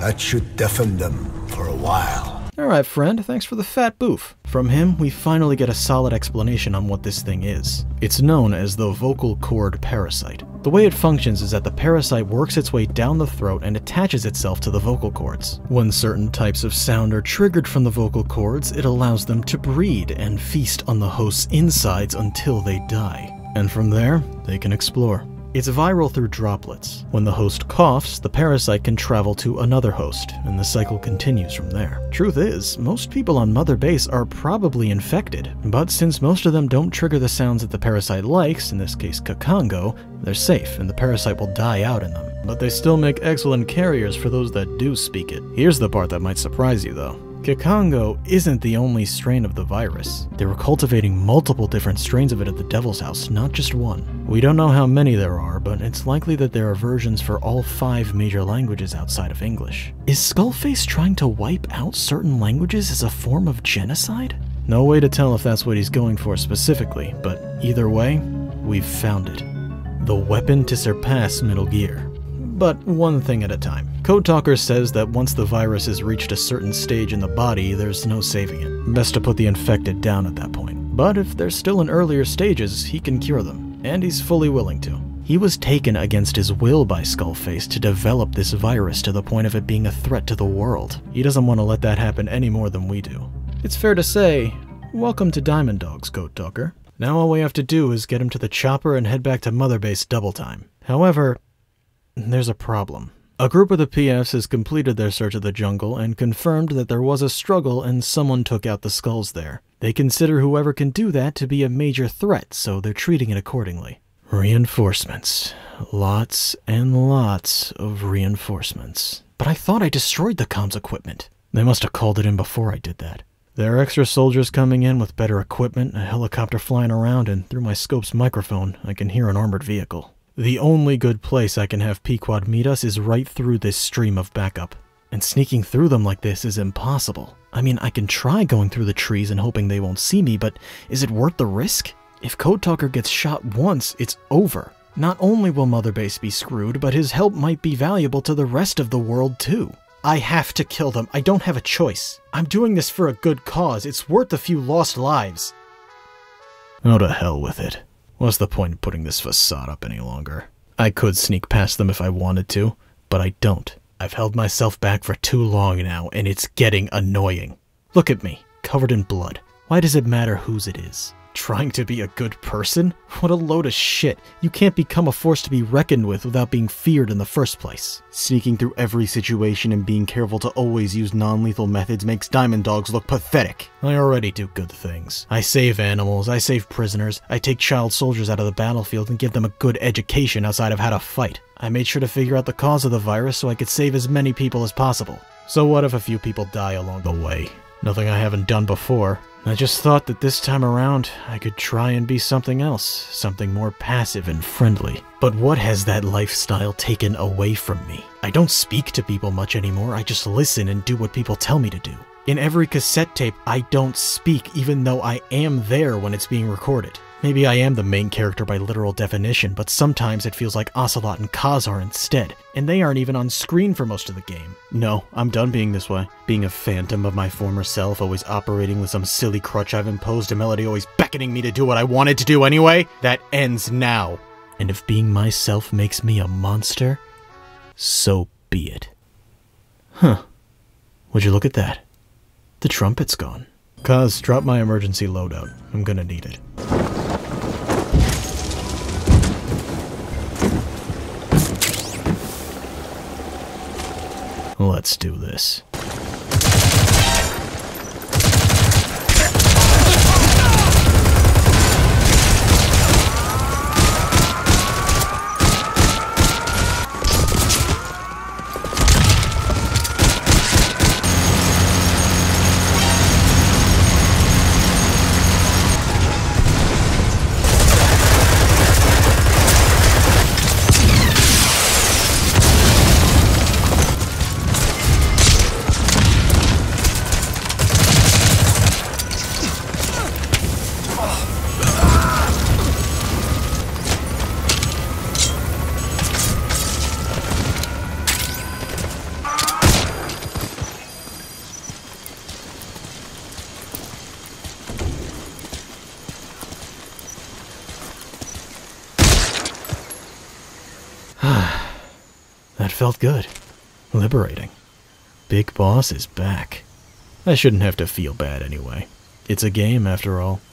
[SPEAKER 8] That should deafen them for a while.
[SPEAKER 1] Alright, friend, thanks for the fat boof. From him, we finally get a solid explanation on what this thing is. It's known as the vocal cord parasite. The way it functions is that the parasite works its way down the throat and attaches itself to the vocal cords. When certain types of sound are triggered from the vocal cords, it allows them to breed and feast on the host's insides until they die. And from there, they can explore. It's viral through droplets. When the host coughs, the parasite can travel to another host, and the cycle continues from there. Truth is, most people on Mother Base are probably infected, but since most of them don't trigger the sounds that the parasite likes, in this case Kikongo, they're safe and the parasite will die out in them. But they still make excellent carriers for those that do speak it. Here's the part that might surprise you though. Kikongo isn't the only strain of the virus. They were cultivating multiple different strains of it at the Devil's House, not just one. We don't know how many there are, but it's likely that there are versions for all five major languages outside of English. Is Skullface trying to wipe out certain languages as a form of genocide? No way to tell if that's what he's going for specifically, but either way, we've found it. The weapon to surpass Metal Gear. But one thing at a time. Code Talker says that once the virus has reached a certain stage in the body, there's no saving it. Best to put the infected down at that point. But if they're still in earlier stages, he can cure them, and he's fully willing to. He was taken against his will by Skullface to develop this virus to the point of it being a threat to the world. He doesn't want to let that happen any more than we do. It's fair to say, Welcome to Diamond Dogs, Code Talker. Now all we have to do is get him to the chopper and head back to Mother Base double time. However, there's a problem. A group of the PFs has completed their search of the jungle and confirmed that there was a struggle and someone took out the skulls there. They consider whoever can do that to be a major threat, so they're treating it accordingly. Reinforcements. Lots and lots of reinforcements. But I thought I destroyed the comms equipment. They must have called it in before I did that. There are extra soldiers coming in with better equipment, a helicopter flying around, and through my scope's microphone, I can hear an armored vehicle. The only good place I can have Pequod meet us is right through this stream of backup. And sneaking through them like this is impossible. I mean, I can try going through the trees and hoping they won't see me, but is it worth the risk? If Code Talker gets shot once, it's over. Not only will Mother Base be screwed, but his help might be valuable to the rest of the world too. I have to kill them. I don't have a choice. I'm doing this for a good cause. It's worth a few lost lives. Oh, to hell with it. What's the point of putting this facade up any longer? I could sneak past them if I wanted to, but I don't. I've held myself back for too long now, and it's getting annoying. Look at me, covered in blood. Why does it matter whose it is? Trying to be a good person? What a load of shit. You can't become a force to be reckoned with without being feared in the first place. Sneaking through every situation and being careful to always use non-lethal methods makes Diamond Dogs look pathetic. I already do good things. I save animals, I save prisoners, I take child soldiers out of the battlefield and give them a good education outside of how to fight. I made sure to figure out the cause of the virus so I could save as many people as possible. So what if a few people die along the way? Nothing I haven't done before. I just thought that this time around, I could try and be something else, something more passive and friendly. But what has that lifestyle taken away from me? I don't speak to people much anymore, I just listen and do what people tell me to do. In every cassette tape, I don't speak even though I am there when it's being recorded. Maybe I am the main character by literal definition, but sometimes it feels like Ocelot and Kaz are instead, and they aren't even on screen for most of the game. No, I'm done being this way. Being a phantom of my former self, always operating with some silly crutch I've imposed, a melody always beckoning me to do what I wanted to do anyway, that ends now. And if being myself makes me a monster, so be it. Huh. Would you look at that? The trumpet's gone. Kaz, drop my emergency loadout. I'm gonna need it. Let's do this. Felt good. Liberating. Big Boss is back. I shouldn't have to feel bad anyway. It's a game, after all. (laughs)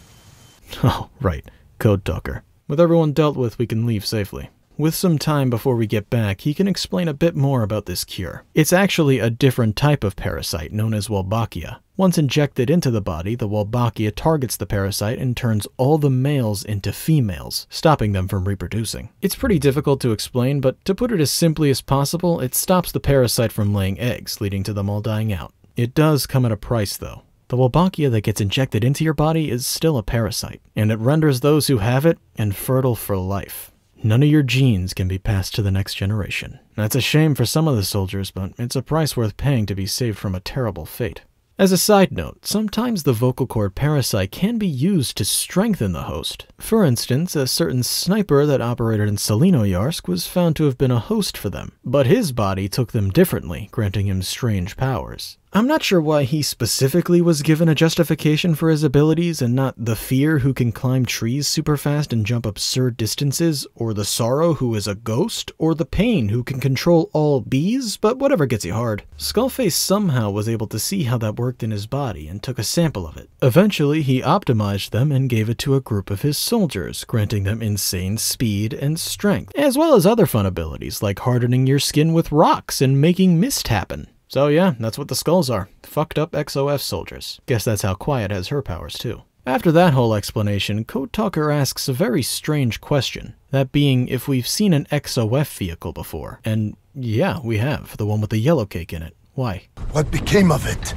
[SPEAKER 1] Oh, right. Code Talker. With everyone dealt with, we can leave safely. With some time before we get back, he can explain a bit more about this cure. It's actually a different type of parasite known as Wolbachia. Once injected into the body, the Wolbachia targets the parasite and turns all the males into females, stopping them from reproducing. It's pretty difficult to explain, but to put it as simply as possible, it stops the parasite from laying eggs, leading to them all dying out. It does come at a price, though. The Wolbachia that gets injected into your body is still a parasite, and it renders those who have it infertile for life. None of your genes can be passed to the next generation. That's a shame for some of the soldiers, but it's a price worth paying to be saved from a terrible fate. As a side note, sometimes the vocal cord parasite can be used to strengthen the host. For instance, a certain sniper that operated in Tselinoyarsk was found to have been a host for them, but his body took them differently, granting him strange powers. I'm not sure why he specifically was given a justification for his abilities and not the Fear who can climb trees super fast and jump absurd distances, or the Sorrow who is a ghost, or the Pain who can control all bees, but whatever gets you hard. Skullface somehow was able to see how that worked in his body and took a sample of it. Eventually, he optimized them and gave it to a group of his soldiers, granting them insane speed and strength, as well as other fun abilities like hardening your skin with rocks and making mist happen. So yeah, that's what the skulls are. Fucked up XOF soldiers. Guess that's how Quiet has her powers too. After that whole explanation, Code Talker asks a very strange question. That being if we've seen an XOF vehicle before. And yeah, we have. The one with the yellow cake in it. Why?
[SPEAKER 8] What became of it?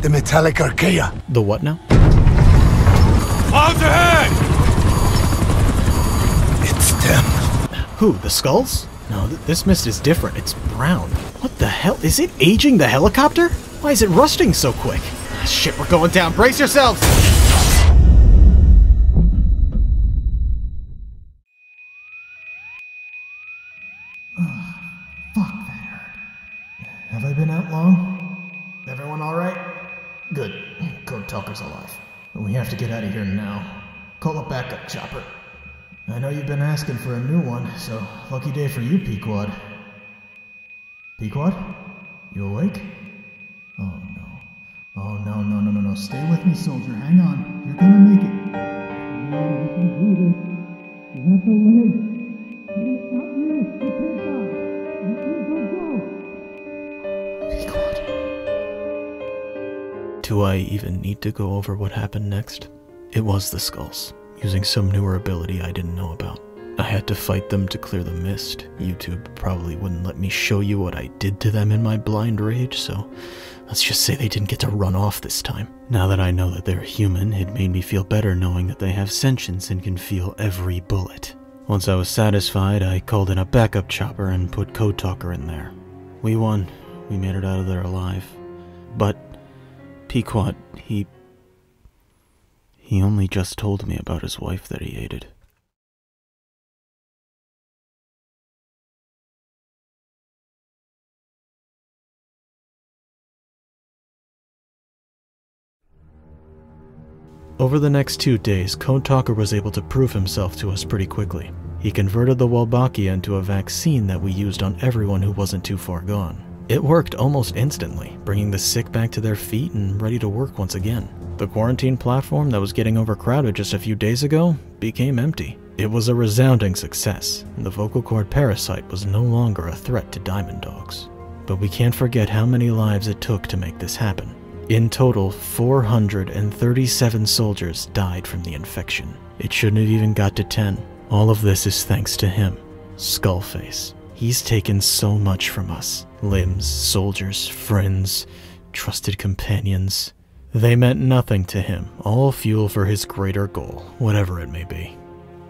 [SPEAKER 8] The metallic archaea.
[SPEAKER 1] The what now?
[SPEAKER 2] Clouds ahead!
[SPEAKER 8] It's them.
[SPEAKER 1] Who? The skulls? No, th this mist is different. It's brown. What the hell? Is it aging the helicopter? Why is it rusting so quick? Ah, shit, we're going down. Brace yourselves! Fuck, that hurt. Have I been out long? Everyone alright? Good. Code Talker's alive. We have to get out of here now. Call a backup chopper. I know you've been asking for a new one, so lucky day for you, Pequod. Pequod? You awake? Oh no. Oh no, no, no, no, no. Stay with me, soldier. Hang on. You're gonna make it. You can do this. You have to live. It's not you. You can't. You can't go. Pequod. Do I even need to go over what happened next? It was the skulls using some newer ability I didn't know about. I had to fight them to clear the mist. YouTube probably wouldn't let me show you what I did to them in my blind rage, so let's just say they didn't get to run off this time. Now that I know that they're human, it made me feel better knowing that they have sentience and can feel every bullet. Once I was satisfied, I called in a backup chopper and put Code Talker in there. We won. We made it out of there alive. But Pequod, he he only just told me about his wife that he hated. Over the next two days, Code was able to prove himself to us pretty quickly. He converted the Wolbachia into a vaccine that we used on everyone who wasn't too far gone. It worked almost instantly, bringing the sick back to their feet and ready to work once again. The quarantine platform that was getting overcrowded just a few days ago became empty. It was a resounding success, and the vocal cord parasite was no longer a threat to Diamond Dogs. But we can't forget how many lives it took to make this happen. In total, 437 soldiers died from the infection. It shouldn't have even got to 10. All of this is thanks to him, Skullface. He's taken so much from us limbs, soldiers, friends, trusted companions. They meant nothing to him, all fuel for his greater goal, whatever it may be.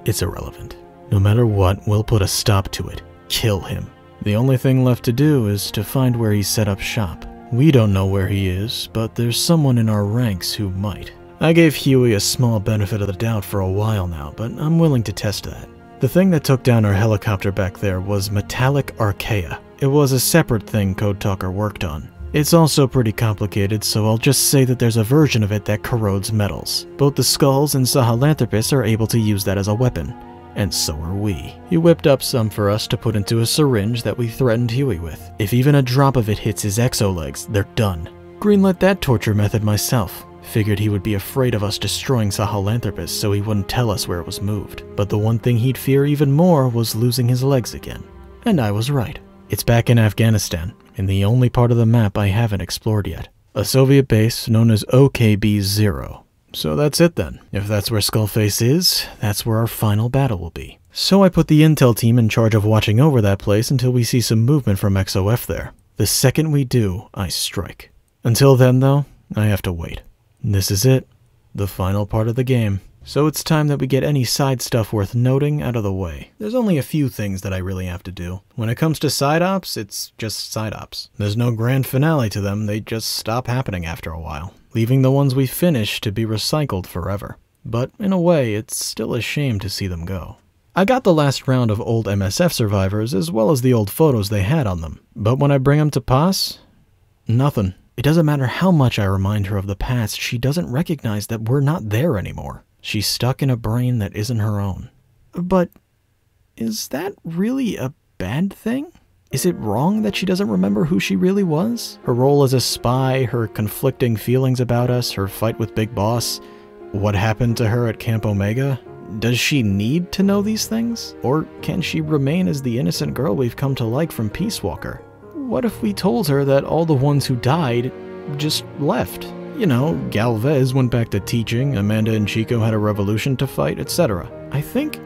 [SPEAKER 1] It's irrelevant. No matter what, we'll put a stop to it. Kill him. The only thing left to do is to find where he set up shop. We don't know where he is, but there's someone in our ranks who might. I gave Huey a small benefit of the doubt for a while now, but I'm willing to test that. The thing that took down our helicopter back there was Metallic Archaea. It was a separate thing Code Talker worked on. It's also pretty complicated, so I'll just say that there's a version of it that corrodes metals. Both the skulls and Sahelanthropus are able to use that as a weapon, and so are we. He whipped up some for us to put into a syringe that we threatened Huey with. If even a drop of it hits his exo-legs, they're done. Greenlit that torture method myself. Figured he would be afraid of us destroying Sahelanthropus so he wouldn't tell us where it was moved. But the one thing he'd fear even more was losing his legs again. And I was right. It's back in Afghanistan, in the only part of the map I haven't explored yet. A Soviet base known as OKB-0. So that's it then. If that's where Skullface is, that's where our final battle will be. So I put the intel team in charge of watching over that place until we see some movement from XOF there. The second we do, I strike. Until then, though, I have to wait. This is it. The final part of the game. So it's time that we get any side stuff worth noting out of the way. There's only a few things that I really have to do. When it comes to side ops, it's just side ops. There's no grand finale to them, they just stop happening after a while, leaving the ones we finish to be recycled forever. But in a way, it's still a shame to see them go. I got the last round of old MSF survivors as well as the old photos they had on them, but when I bring them to Paz, nothing. It doesn't matter how much I remind her of the past, she doesn't recognize that we're not there anymore. She's stuck in a brain that isn't her own. But is that really a bad thing? Is it wrong that she doesn't remember who she really was? Her role as a spy, her conflicting feelings about us, her fight with Big Boss, what happened to her at Camp Omega? Does she need to know these things? Or can she remain as the innocent girl we've come to like from Peace Walker? What if we told her that all the ones who died just left? You know, Galvez went back to teaching, Amanda and Chico had a revolution to fight, etc. I think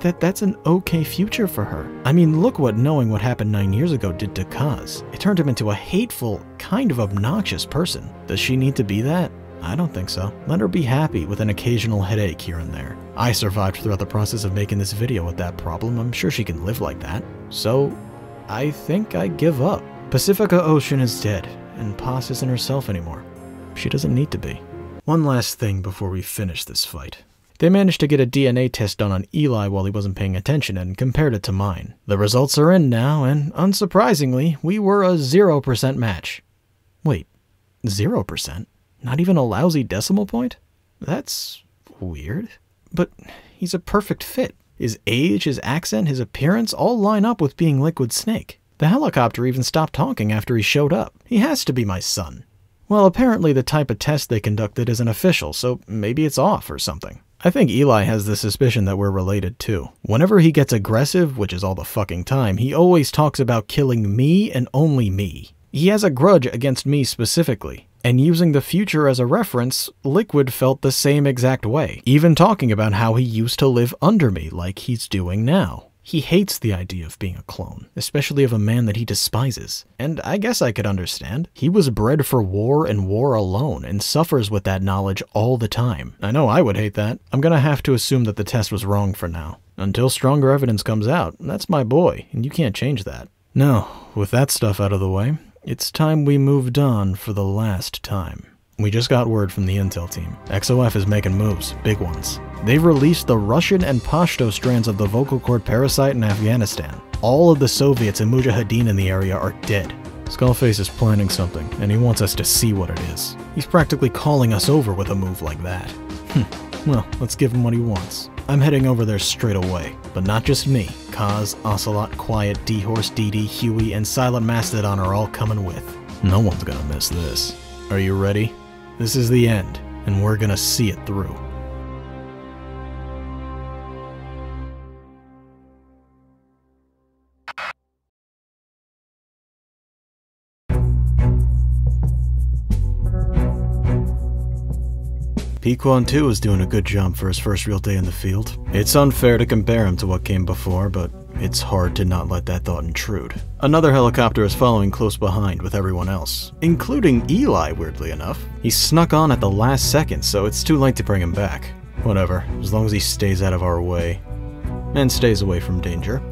[SPEAKER 1] that that's an okay future for her. I mean, look what knowing what happened nine years ago did to Kaz. It turned him into a hateful, kind of obnoxious person. Does she need to be that? I don't think so. Let her be happy with an occasional headache here and there. I survived throughout the process of making this video with that problem. I'm sure she can live like that. So, I think I give up. Pacifica Ocean is dead, and Paz isn't herself anymore. She doesn't need to be. One last thing before we finish this fight. They managed to get a DNA test done on Eli while he wasn't paying attention and compared it to mine. The results are in now, and unsurprisingly, we were a 0% match. Wait, 0%? Not even a lousy decimal point? That's weird. But he's a perfect fit. His age, his accent, his appearance all line up with being Liquid Snake. The helicopter even stopped talking after he showed up. He has to be my son. Well, apparently the type of test they conducted isn't official, so maybe it's off or something. I think Eli has the suspicion that we're related too. Whenever he gets aggressive, which is all the fucking time, he always talks about killing me and only me. He has a grudge against me specifically. And using the future as a reference, Liquid felt the same exact way, even talking about how he used to live under me like he's doing now. He hates the idea of being a clone, especially of a man that he despises. And I guess I could understand. He was bred for war and war alone and suffers with that knowledge all the time. I know I would hate that. I'm gonna have to assume that the test was wrong for now. Until stronger evidence comes out, that's my boy, and you can't change that. Now, with that stuff out of the way, it's time we moved on for the last time. We just got word from the intel team. XOF is making moves, big ones. They've released the Russian and Pashto strands of the vocal cord parasite in Afghanistan. All of the Soviets and Mujahideen in the area are dead. Skullface is planning something, and he wants us to see what it is. He's practically calling us over with a move like that. Hm. Well, let's give him what he wants. I'm heading over there straight away, but not just me. Kaz, Ocelot, Quiet, D-Horse, DD, Huey, and Silent Mastodon are all coming with. No one's gonna miss this. Are you ready? This is the end, and we're gonna see it through. Pequan 2 is doing a good job for his first real day in the field. It's unfair to compare him to what came before, but it's hard to not let that thought intrude. Another helicopter is following close behind with everyone else, including Eli, weirdly enough. He snuck on at the last second, so it's too late to bring him back. Whatever, as long as he stays out of our way. And stays away from danger.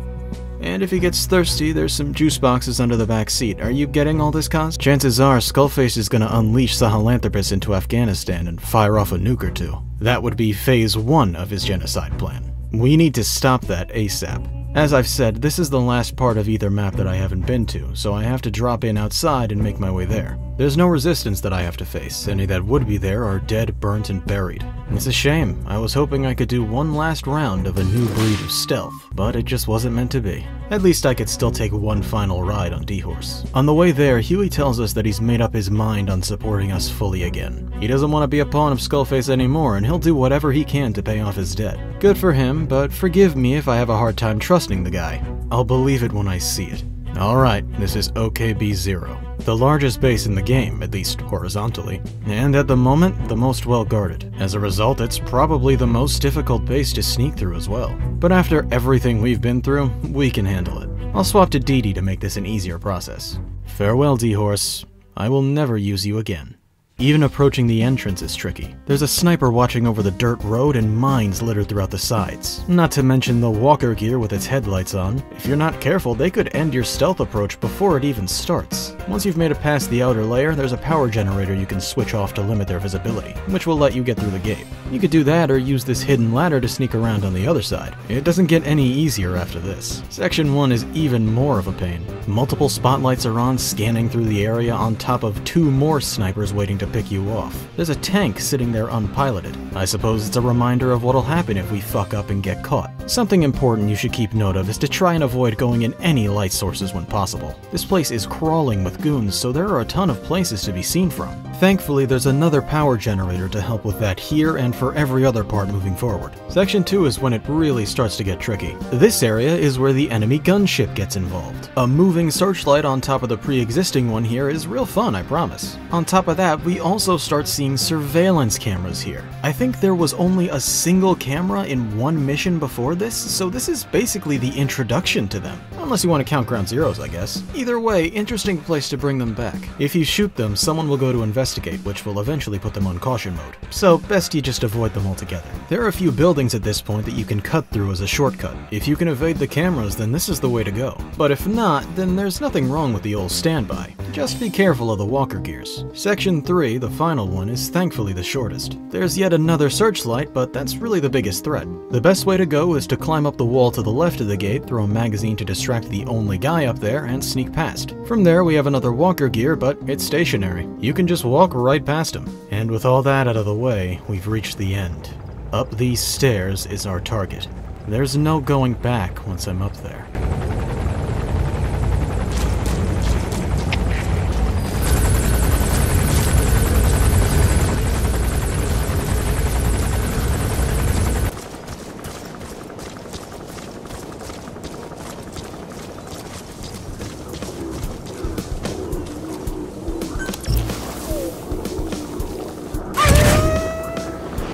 [SPEAKER 1] And if he gets thirsty, there's some juice boxes under the back seat. Are you getting all this, Kaz? Chances are Skullface is gonna unleash the Sahelanthropus into Afghanistan and fire off a nuke or two. That would be phase one of his genocide plan. We need to stop that ASAP. As I've said, this is the last part of either map that I haven't been to, so I have to drop in outside and make my way there. There's no resistance that I have to face, any that would be there are dead, burnt, and buried. It's a shame, I was hoping I could do one last round of a new breed of stealth, but it just wasn't meant to be. At least I could still take one final ride on D-Horse. On the way there, Huey tells us that he's made up his mind on supporting us fully again. He doesn't want to be a pawn of Skullface anymore, and he'll do whatever he can to pay off his debt. Good for him, but forgive me if I have a hard time trusting the guy. I'll believe it when I see it. Alright, this is OKB-0. The largest base in the game, at least horizontally, and at the moment, the most well guarded. As a result, it's probably the most difficult base to sneak through as well. But after everything we've been through, we can handle it. I'll swap to DD to make this an easier process. Farewell, D-Horse. I will never use you again. Even approaching the entrance is tricky. There's a sniper watching over the dirt road and mines littered throughout the sides. Not to mention the walker gear with its headlights on. If you're not careful, they could end your stealth approach before it even starts. Once you've made it past the outer layer, there's a power generator you can switch off to limit their visibility, which will let you get through the gate. You could do that or use this hidden ladder to sneak around on the other side. It doesn't get any easier after this. Section 1 is even more of a pain. Multiple spotlights are on, scanning through the area on top of two more snipers waiting to pick you off. There's a tank sitting there unpiloted. I suppose it's a reminder of what'll happen if we fuck up and get caught. Something important you should keep note of is to try and avoid going in any light sources when possible. This place is crawling with goons, so there are a ton of places to be seen from. Thankfully, there's another power generator to help with that here and for every other part moving forward. Section 2 is when it really starts to get tricky. This area is where the enemy gunship gets involved. A moving searchlight on top of the pre-existing one here is real fun, I promise. On top of that, we also start seeing surveillance cameras here. I think there was only a single camera in one mission before this, so this is basically the introduction to them. Unless you want to count Ground Zeroes, I guess. Either way, interesting place to bring them back. If you shoot them, someone will go to investigate, which will eventually put them on caution mode. So best you just avoid them altogether. There are a few buildings at this point that you can cut through as a shortcut. If you can evade the cameras, then this is the way to go. But if not, then there's nothing wrong with the old standby. Just be careful of the walker gears. Section 3, the final one, is thankfully the shortest. There's yet another searchlight, but that's really the biggest threat. The best way to go is to climb up the wall to the left of the gate, throw a magazine to distract the only guy up there, and sneak past. From there, we have another walker gear, but it's stationary. You can just walk right past him. And with all that out of the way, we've reached the end. Up these stairs is our target. There's no going back once I'm up there.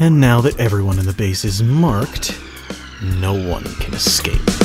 [SPEAKER 1] And now that everyone in the base is marked, no one can escape.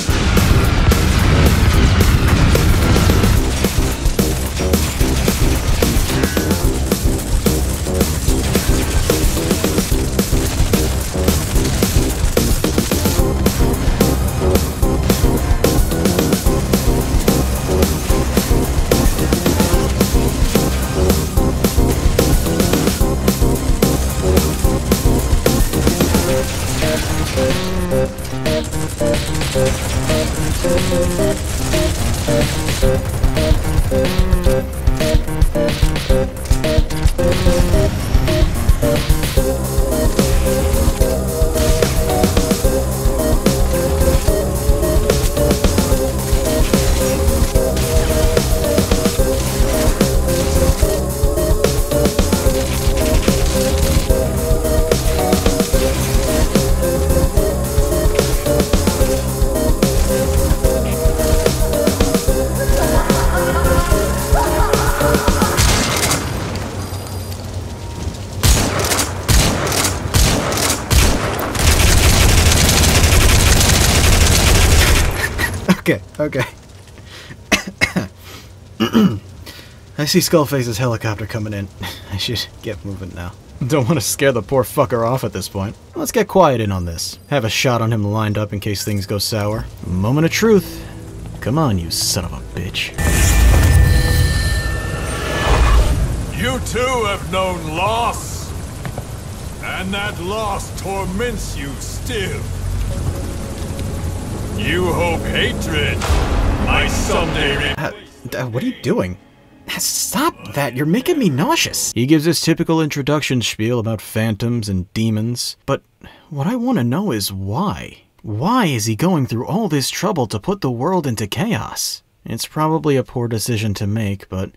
[SPEAKER 1] I see Skullface's helicopter coming in. (laughs) I should get moving now. Don't want to scare the poor fucker off at this point. Let's get Quiet in on this. Have a shot on him lined up in case things go sour. Moment of truth. Come on, you son of a bitch.
[SPEAKER 2] You too have known loss. And that loss torments you still. You hope hatred might someday
[SPEAKER 1] Uh, uh, what are you doing? Stop that, you're making me nauseous. He gives his typical introduction spiel about phantoms and demons, but what I want to know is why? Why is he going through all this trouble to put the world into chaos? It's probably a poor decision to make, but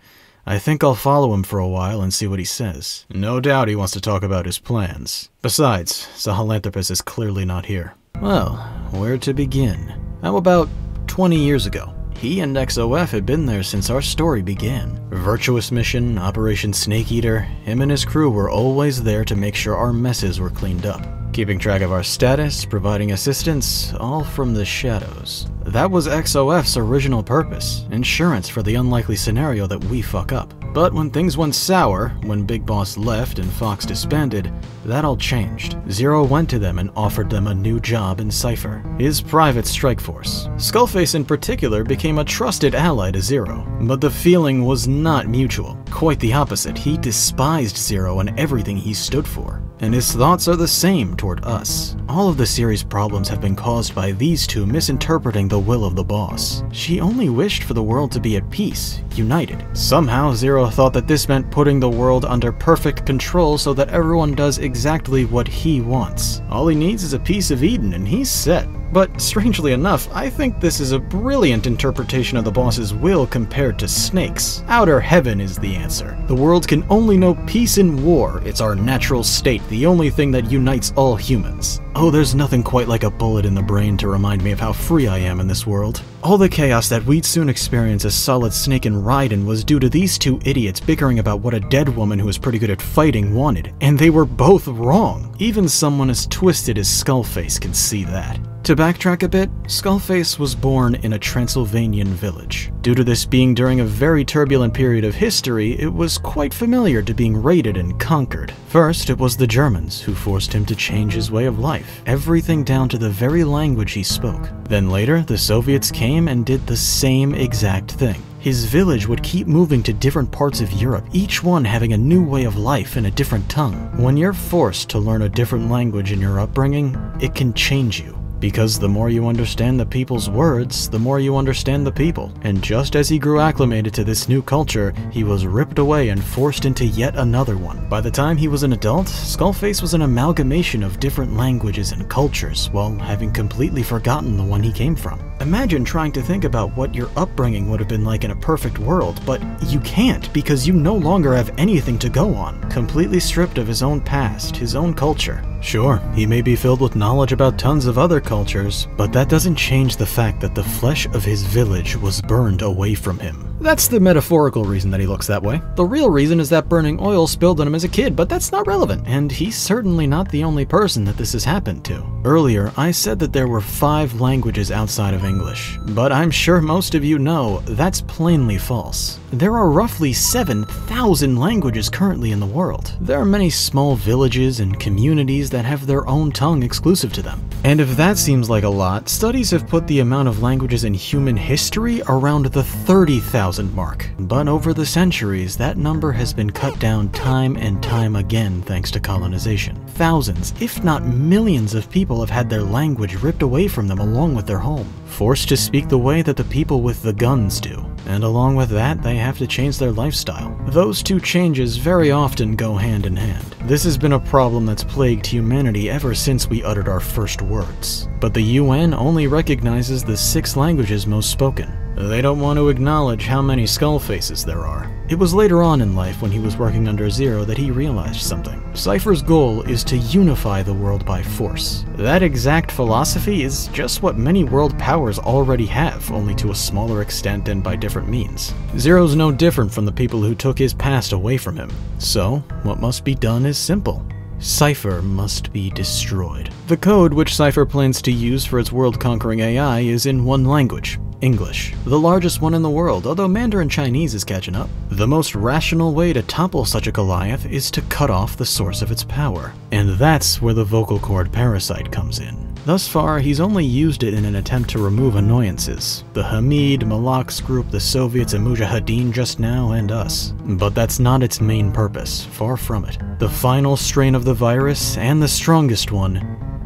[SPEAKER 1] I think I'll follow him for a while and see what he says. No doubt he wants to talk about his plans. Besides, Sahelanthropus is clearly not here. Well, where to begin? How about 20 years ago? He and XOF had been there since our story began. Virtuous Mission, Operation Snake Eater, him and his crew were always there to make sure our messes were cleaned up. keeping track of our status, providing assistance, all from the shadows. That was XOF's original purpose insurance for the unlikely scenario that we fuck up. But when things went sour, when Big Boss left and Fox disbanded, that all changed. Zero went to them and offered them a new job in Cipher, his private strike force. Skullface in particular became a trusted ally to Zero, but the feeling was not mutual. Quite the opposite, he despised Zero and everything he stood for. And his thoughts are the same toward us. All of the series' problems have been caused by these two misinterpreting the will of the boss. She only wished for the world to be at peace, united. Somehow, Zero thought that this meant putting the world under perfect control so that everyone does exactly what he wants. All he needs is a piece of Eden and he's set. But strangely enough, I think this is a brilliant interpretation of the boss's will compared to Snake's. Outer heaven is the answer. The world can only know peace in war. It's our natural state, the only thing that unites all humans. Oh, there's nothing quite like a bullet in the brain to remind me of how free I am in this world. All the chaos that we'd soon experience as Solid Snake and Raiden was due to these two idiots bickering about what a dead woman who was pretty good at fighting wanted, and they were both wrong. Even someone as twisted as Skullface can see that. To backtrack a bit, Skullface was born in a Transylvanian village. Due to this being during a very turbulent period of history, it was quite familiar to being raided and conquered. First, it was the Germans who forced him to change his way of life, everything down to the very language he spoke. Then later, the Soviets came and did the same exact thing. His village would keep moving to different parts of Europe, each one having a new way of life and a different tongue. When you're forced to learn a different language in your upbringing, it can change you. Because the more you understand the people's words, the more you understand the people. And just as he grew acclimated to this new culture, he was ripped away and forced into yet another one. By the time he was an adult, Skullface was an amalgamation of different languages and cultures, while having completely forgotten the one he came from. Imagine trying to think about what your upbringing would have been like in a perfect world, but you can't because you no longer have anything to go on. Completely stripped of his own past, his own culture. Sure, he may be filled with knowledge about tons of other cultures, but that doesn't change the fact that the flesh of his village was burned away from him. That's the metaphorical reason that he looks that way. The real reason is that burning oil spilled on him as a kid, but that's not relevant, and he's certainly not the only person that this has happened to. Earlier, I said that there were five languages outside of English, but I'm sure most of you know that's plainly false. There are roughly 7,000 languages currently in the world. There are many small villages and communities that have their own tongue exclusive to them. And if that seems like a lot, studies have put the amount of languages in human history around the 30,000 mark. But over the centuries, that number has been cut down time and time again thanks to colonization. Thousands, if not millions of people have had their language ripped away from them along with their home, forced to speak the way that the people with the guns do. And along with that, they have to change their lifestyle. Those two changes very often go hand in hand. This has been a problem that's plagued humanity ever since we uttered our first words. But the UN only recognizes the six languages most spoken. They don't want to acknowledge how many skull faces there are. It was later on in life when he was working under Zero that he realized something. Cipher's goal is to unify the world by force. That exact philosophy is just what many world powers already have, only to a smaller extent and by different means. Zero's no different from the people who took his past away from him. So, what must be done is simple. Cipher must be destroyed. The code which Cipher plans to use for its world-conquering AI is in one language, English, the largest one in the world, although Mandarin Chinese is catching up. The most rational way to topple such a Goliath is to cut off the source of its power, and that's where the vocal cord parasite comes in. Thus far, he's only used it in an attempt to remove annoyances. The Hamid, Malak's group, the Soviets, and Mujahideen just now, and us. But that's not its main purpose, far from it. The final strain of the virus, and the strongest one,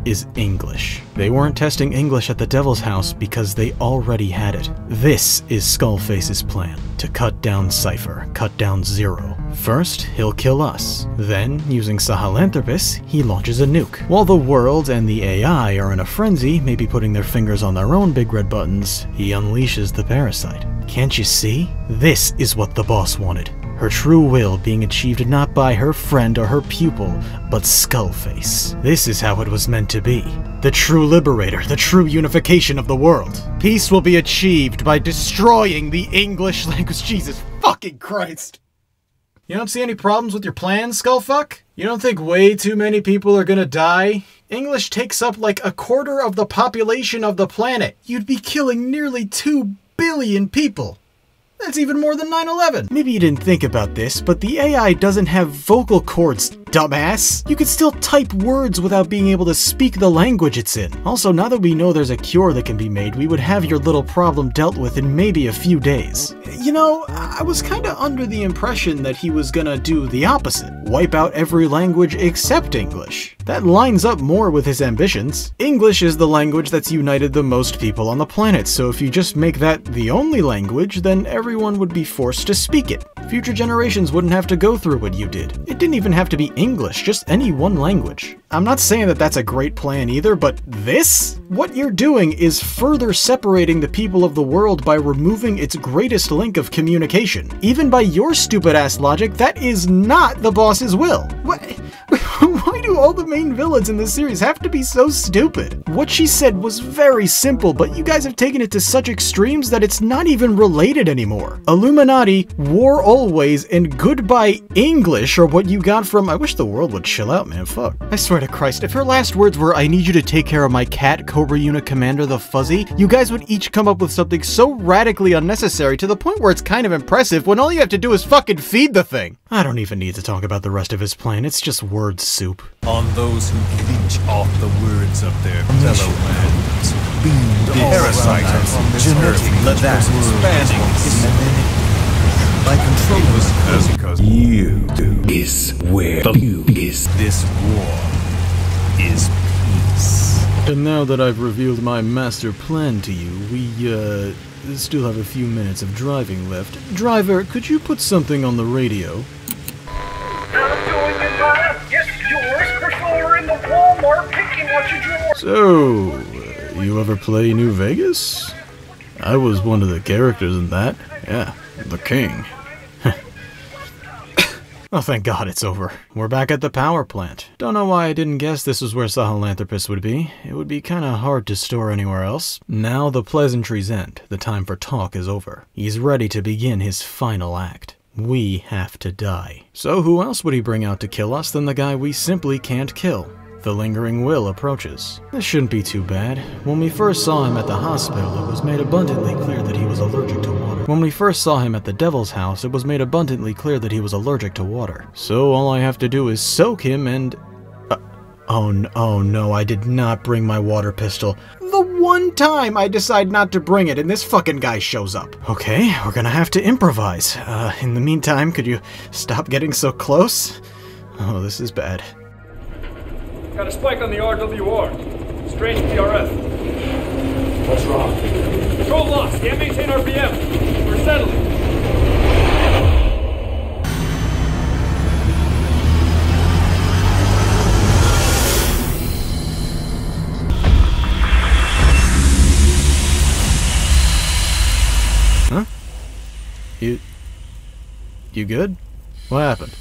[SPEAKER 1] is English. They weren't testing English at the Devil's House because they already had it. This is Skullface's plan to cut down Cipher, cut down Zero. First, he'll kill us. Then, using Sahelanthropus, he launches a nuke. While the world and the AI are in a frenzy, maybe putting their fingers on their own big red buttons, he unleashes the parasite. Can't you see? This is what the boss wanted her true will being achieved not by her friend or her pupil, but Skullface. This is how it was meant to be. The true liberator, the true unification of the world. Peace will be achieved by destroying the English (laughs) language. Jesus fucking Christ. You don't see any problems with your plan, Skullfuck? You don't think way too many people are gonna die? English takes up like a quarter of the population of the planet. You'd be killing nearly 2 billion people. That's even more than 9 11. Maybe you didn't think about this, but the AI doesn't have vocal cords, dumbass. You could still type words without being able to speak the language it's in. Also, now that we know there's a cure that can be made, we would have your little problem dealt with in maybe a few days. You know, I was kinda under the impression that he was gonna do the opposite wipe out every language except English. That lines up more with his ambitions. English is the language that's united the most people on the planet, so if you just make that the only language, then everyone would be forced to speak it. Future generations wouldn't have to go through what you did. It didn't even have to be English, just any one language. I'm not saying that that's a great plan either, but this? What you're doing is further separating the people of the world by removing its greatest link of communication. Even by your stupid ass logic, that is not the boss's will. What? (laughs) Why do all the main villains in this series have to be so stupid? What she said was very simple, but you guys have taken it to such extremes that it's not even related anymore. Illuminati, War Always, and Goodbye English are what you got from. I wish the world would chill out, man. Fuck. I swear to Christ, if her last words were, I need you to take care of my cat, Cobra Unit Commander the Fuzzy, you guys would each come up with something so radically unnecessary to the point where it's kind of impressive when all you have to do is fucking feed the thing. I don't even need to talk about the rest of his plan, it's just word soup.
[SPEAKER 2] On those who leech off the words of their mm. fellow man. The parasite of genetic let that expanding
[SPEAKER 9] by control
[SPEAKER 2] as because
[SPEAKER 9] you do is where the you is
[SPEAKER 2] this war is peace.
[SPEAKER 1] And now that I've revealed my master plan to you, we, uh, still have a few minutes of driving left. Driver, could you put something on the radio?
[SPEAKER 10] I'm doing it, man. Yes, yours. Prefer in the Walmart picking what you draw.
[SPEAKER 1] So, uh, you ever play New Vegas? I was one of the characters in that. Yeah, the king. Oh, thank God it's over. We're back at the power plant. Don't know why I didn't guess this was where Sahelanthropus would be. It would be kinda hard to store anywhere else. Now the pleasantries end. The time for talk is over. He's ready to begin his final act. We have to die. So who else would he bring out to kill us than the guy we simply can't kill? The lingering will approaches. This shouldn't be too bad. When we first saw him at the hospital, it was made abundantly clear that he was allergic to water. When we first saw him at the devil's house, it was made abundantly clear that he was allergic to water. So all I have to do is soak him and... Uh, oh, no, oh no, I did not bring my water pistol. The one time I decide not to bring it and this fucking guy shows up. Okay, we're gonna have to improvise. Uh, in the meantime, could you stop getting so close? Oh, this is bad.
[SPEAKER 10] Got a spike on the RWR. Strange PRF.
[SPEAKER 11] What's wrong?
[SPEAKER 10] Control lost. Can't maintain RPM. We're settling.
[SPEAKER 1] Huh? You... You good? What happened?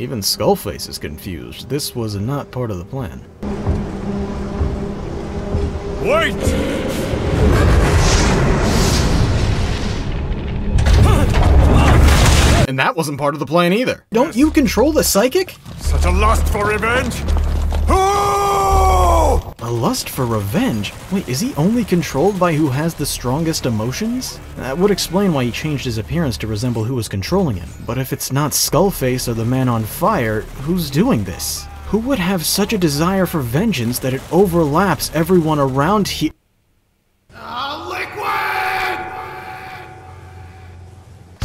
[SPEAKER 1] Even Skullface is confused. This was not part of the plan.
[SPEAKER 2] Wait!
[SPEAKER 1] And that wasn't part of the plan either. Don't you control the psychic?
[SPEAKER 2] Such a lust for revenge?
[SPEAKER 1] A lust for revenge? Wait, is he only controlled by who has the strongest emotions? That would explain why he changed his appearance to resemble who was controlling him. But if it's not Skullface or the man on fire, who's doing this? Who would have such a desire for vengeance that it overlaps everyone around he-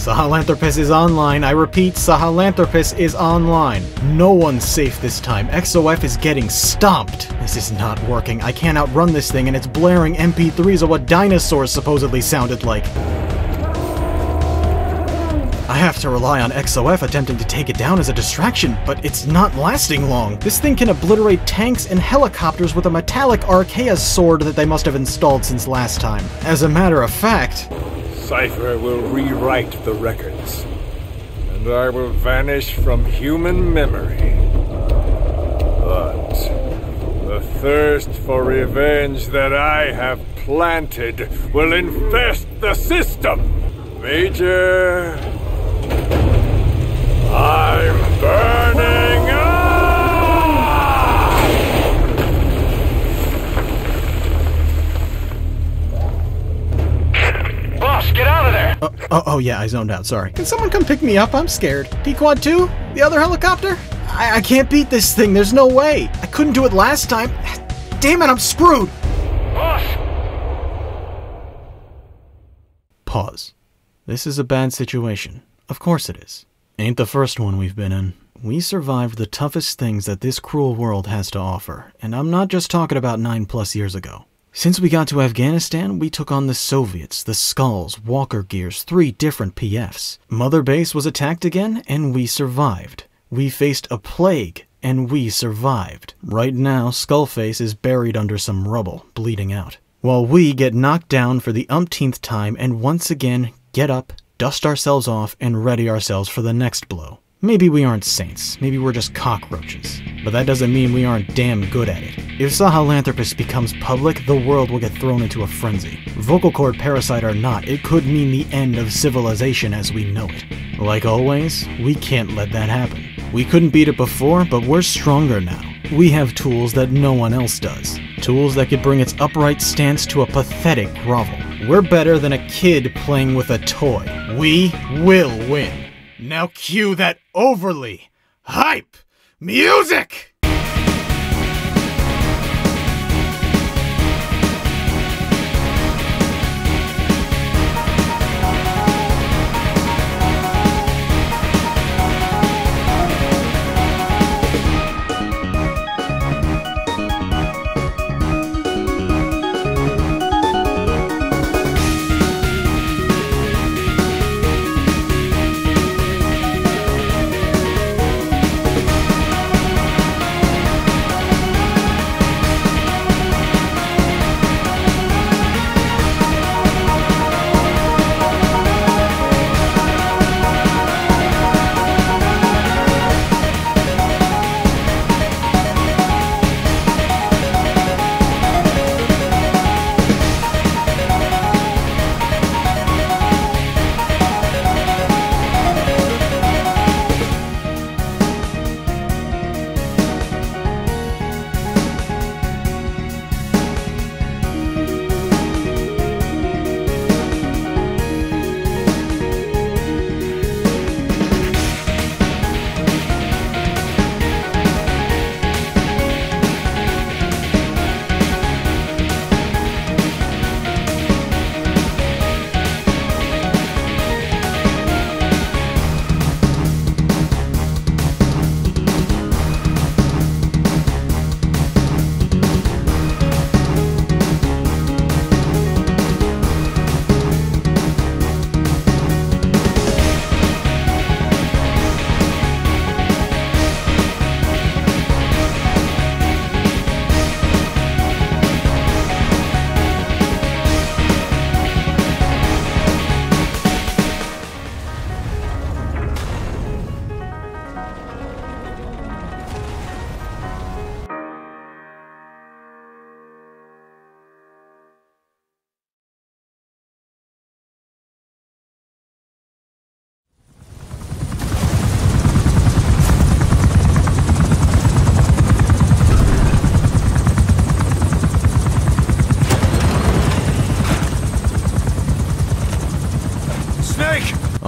[SPEAKER 1] Sahelanthropus is online. I repeat, Sahelanthropus is online. No one's safe this time. XOF is getting stomped. This is not working. I can't outrun this thing, and it's blaring MP3s of what dinosaurs supposedly sounded like. I have to rely on XOF attempting to take it down as a distraction, but it's not lasting long. This thing can obliterate tanks and helicopters with a metallic Archaea sword that they must have installed since last time. As a matter of fact,
[SPEAKER 12] Cipher will rewrite the records, and I will vanish from human memory. But the thirst for revenge that I have planted will infest the system. Major, I'm burning
[SPEAKER 1] Oh, oh yeah, I zoned out, sorry. Can someone come pick me up? I'm scared. Pequod 2? The other helicopter? I, I can't beat this thing, there's no way. I couldn't do it last time. Damn it, I'm screwed! Pause. This is a bad situation. Of course it is. Ain't the first one we've been in. We survived the toughest things that this cruel world has to offer, and I'm not just talking about nine plus years ago. Since we got to Afghanistan, we took on the Soviets, the Skulls, Walker Gears, three different PFs. Mother Base was attacked again, and we survived. We faced a plague, and we survived. Right now, Skullface is buried under some rubble, bleeding out. While we get knocked down for the umpteenth time and once again get up, dust ourselves off, and ready ourselves for the next blow. Maybe we aren't saints, maybe we're just cockroaches. But that doesn't mean we aren't damn good at it. If Sahelanthropus becomes public, the world will get thrown into a frenzy. Vocal cord parasite or not, it could mean the end of civilization as we know it. Like always, we can't let that happen. We couldn't beat it before, but we're stronger now. We have tools that no one else does. Tools that could bring its upright stance to a pathetic grovel. We're better than a kid playing with a toy. We will win. Now cue that overly hype music!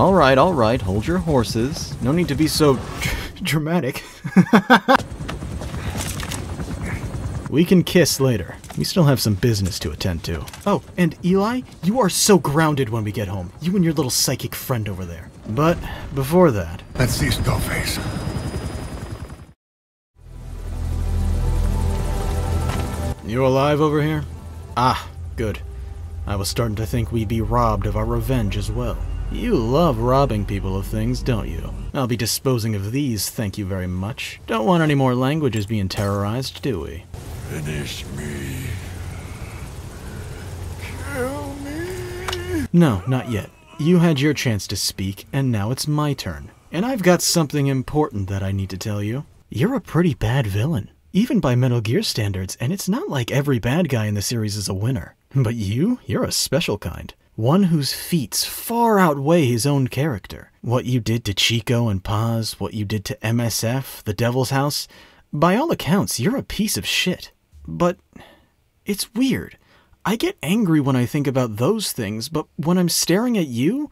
[SPEAKER 1] Alright, alright, hold your horses. No need to be so (laughs) dramatic. (laughs) we can kiss later. We still have some business to attend to. Oh, and Eli, you are so grounded when we get home. You and your little psychic friend over there. But before that,
[SPEAKER 8] Let's see Skullface.
[SPEAKER 1] you alive over here? Ah, good. I was starting to think we'd be robbed of our revenge as well. You love robbing people of things, don't you? I'll be disposing of these, thank you very much. Don't want any more languages being terrorized, do we?
[SPEAKER 8] Finish me. Kill me.
[SPEAKER 1] No, not yet. You had your chance to speak, and now it's my turn. And I've got something important that I need to tell you. You're a pretty bad villain, even by Metal Gear standards, and it's not like every bad guy in the series is a winner. But you, you're a special kind. One whose feats far outweigh his own character. What you did to Chico and Paz, what you did to MSF, the Devil's House, by all accounts, you're a piece of shit. But it's weird. I get angry when I think about those things, but when I'm staring at you,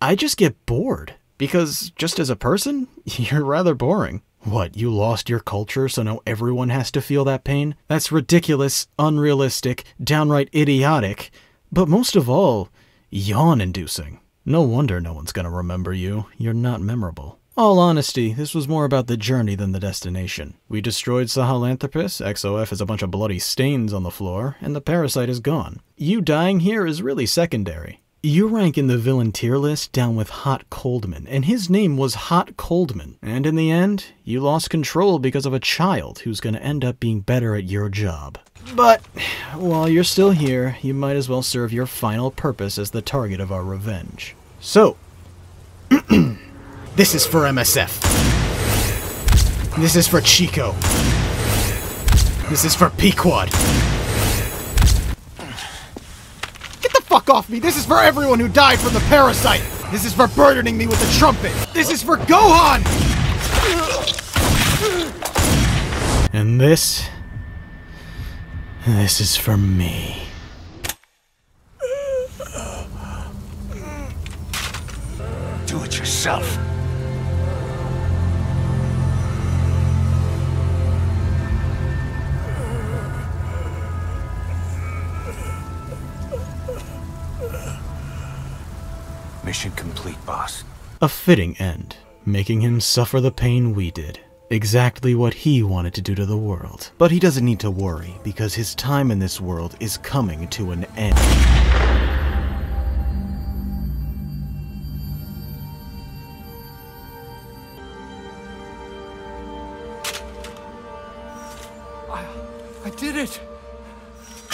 [SPEAKER 1] I just get bored. Because just as a person, (laughs) you're rather boring. What, you lost your culture so now everyone has to feel that pain? That's ridiculous, unrealistic, downright idiotic, but most of all, yawn inducing. No wonder no one's gonna remember you. You're not memorable. All honesty, this was more about the journey than the destination. We destroyed Sahelanthropus, XOF has a bunch of bloody stains on the floor, and the parasite is gone. You dying here is really secondary. You rank in the villain tier list down with Hot Coldman, and his name was Hot Coldman. And in the end, you lost control because of a child who's gonna end up being better at your job. But while you're still here, you might as well serve your final purpose as the target of our revenge. So, (clears throat) this is for MSF. This is for Chico. This is for Pequod. Get the fuck off me! This is for everyone who died from the parasite! This is for burdening me with the trumpet! This is for Gohan! And this. This is for me.
[SPEAKER 8] Do it yourself. Mission complete, boss.
[SPEAKER 1] A fitting end, making him suffer the pain we did. Exactly what he wanted to do to the world. But he doesn't need to worry, because his time in this world is coming to an end.
[SPEAKER 8] I, I did it!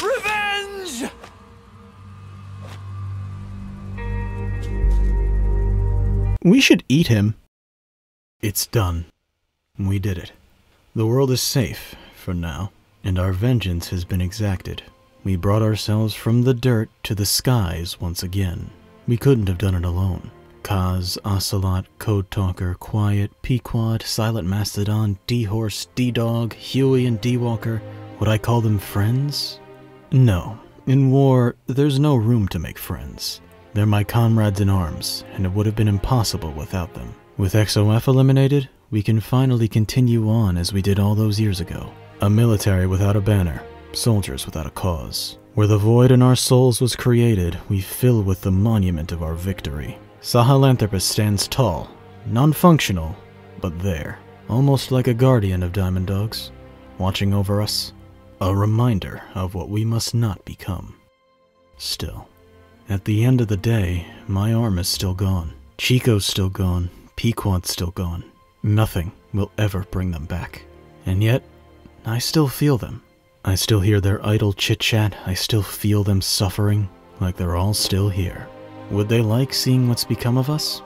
[SPEAKER 8] Revenge!
[SPEAKER 1] We should eat him. It's done. We did it. The world is safe, for now, and our vengeance has been exacted. We brought ourselves from the dirt to the skies once again. We couldn't have done it alone. Kaz, Ocelot, Code Talker, Quiet, Pequod, Silent Mastodon, D-Horse, D-Dog, Huey, and D-Walker. Would I call them friends? No. In war, there's no room to make friends. They're my comrades in arms, and it would have been impossible without them. With XOF eliminated, we can finally continue on as we did all those years ago. A military without a banner, soldiers without a cause. Where the void in our souls was created, we fill with the monument of our victory. Sahelanthropus stands tall, non-functional, but there, almost like a guardian of Diamond Dogs, watching over us. A reminder of what we must not become. Still, at the end of the day, my arm is still gone. Chico's still gone. Pequod's still gone. Nothing will ever bring them back. And yet, I still feel them. I still hear their idle chit chat. I still feel them suffering, like they're all still here. Would they like seeing what's become of us?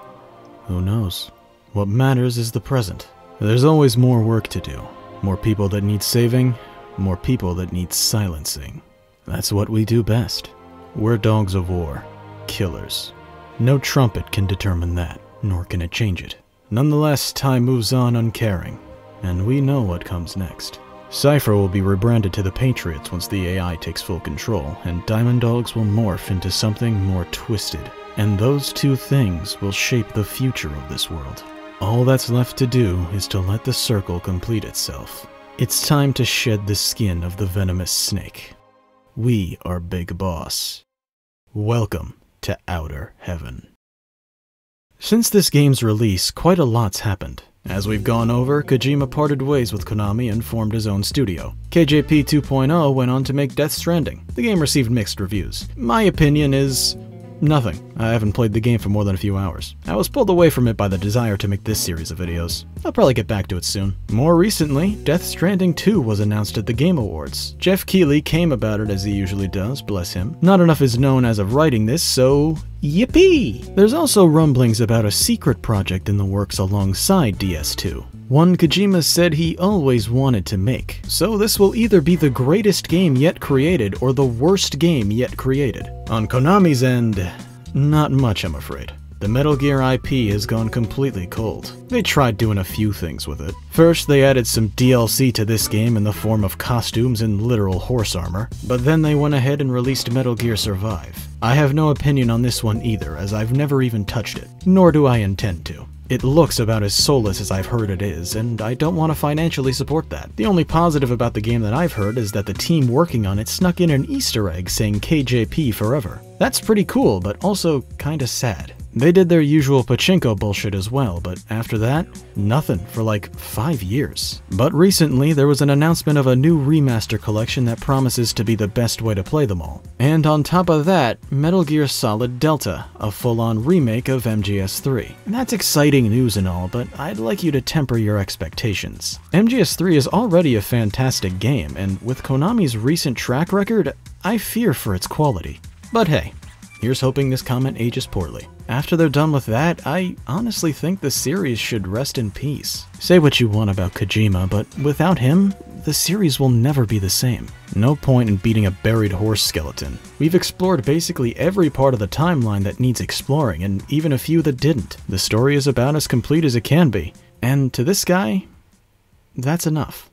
[SPEAKER 1] Who knows? What matters is the present. There's always more work to do. More people that need saving, more people that need silencing. That's what we do best. We're dogs of war, killers. No trumpet can determine that, nor can it change it. Nonetheless, time moves on uncaring, and we know what comes next. Cipher will be rebranded to the Patriots once the AI takes full control, and Diamond Dogs will morph into something more twisted. And those two things will shape the future of this world. All that's left to do is to let the circle complete itself. It's time to shed the skin of the venomous snake. We are Big Boss. Welcome to Outer Heaven. Since this game's release, quite a lot's happened. As we've gone over, Kojima parted ways with Konami and formed his own studio. KJP 2.0 went on to make Death Stranding. The game received mixed reviews. My opinion is Nothing. I haven't played the game for more than a few hours. I was pulled away from it by the desire to make this series of videos. I'll probably get back to it soon. More recently, Death Stranding 2 was announced at the Game Awards. Geoff Keighley came about it as he usually does, bless him. Not enough is known as of writing this, so yippee! There's also rumblings about a secret project in the works alongside DS2. One Kojima said he always wanted to make, so this will either be the greatest game yet created or the worst game yet created. On Konami's end, not much I'm afraid. the Metal Gear IP has gone completely cold. They tried doing a few things with it. First, they added some DLC to this game in the form of costumes and literal horse armor, but then they went ahead and released Metal Gear Survive. I have no opinion on this one either, as I've never even touched it, nor do I intend to. It looks about as soulless as I've heard it is, and I don't want to financially support that. The only positive about the game that I've heard is that the team working on it snuck in an Easter egg saying KJP forever. That's pretty cool, but also kinda sad. They did their usual pachinko bullshit as well, but after that, nothing for like five years. But recently, there was an announcement of a new remaster collection that promises to be the best way to play them all. And on top of that, Metal Gear Solid Delta, a full-on remake of MGS3. That's exciting news and all, but I'd like you to temper your expectations. MGS3 is already a fantastic game, and with Konami's recent track record, I fear for its quality. But hey, here's hoping this comment ages poorly. After they're done with that, I honestly think the series should rest in peace. Say what you want about Kojima, but without him, the series will never be the same. No point in beating a buried horse skeleton. We've explored basically every part of the timeline that needs exploring, and even a few that didn't. The story is about as complete as it can be, and to this guy, that's enough.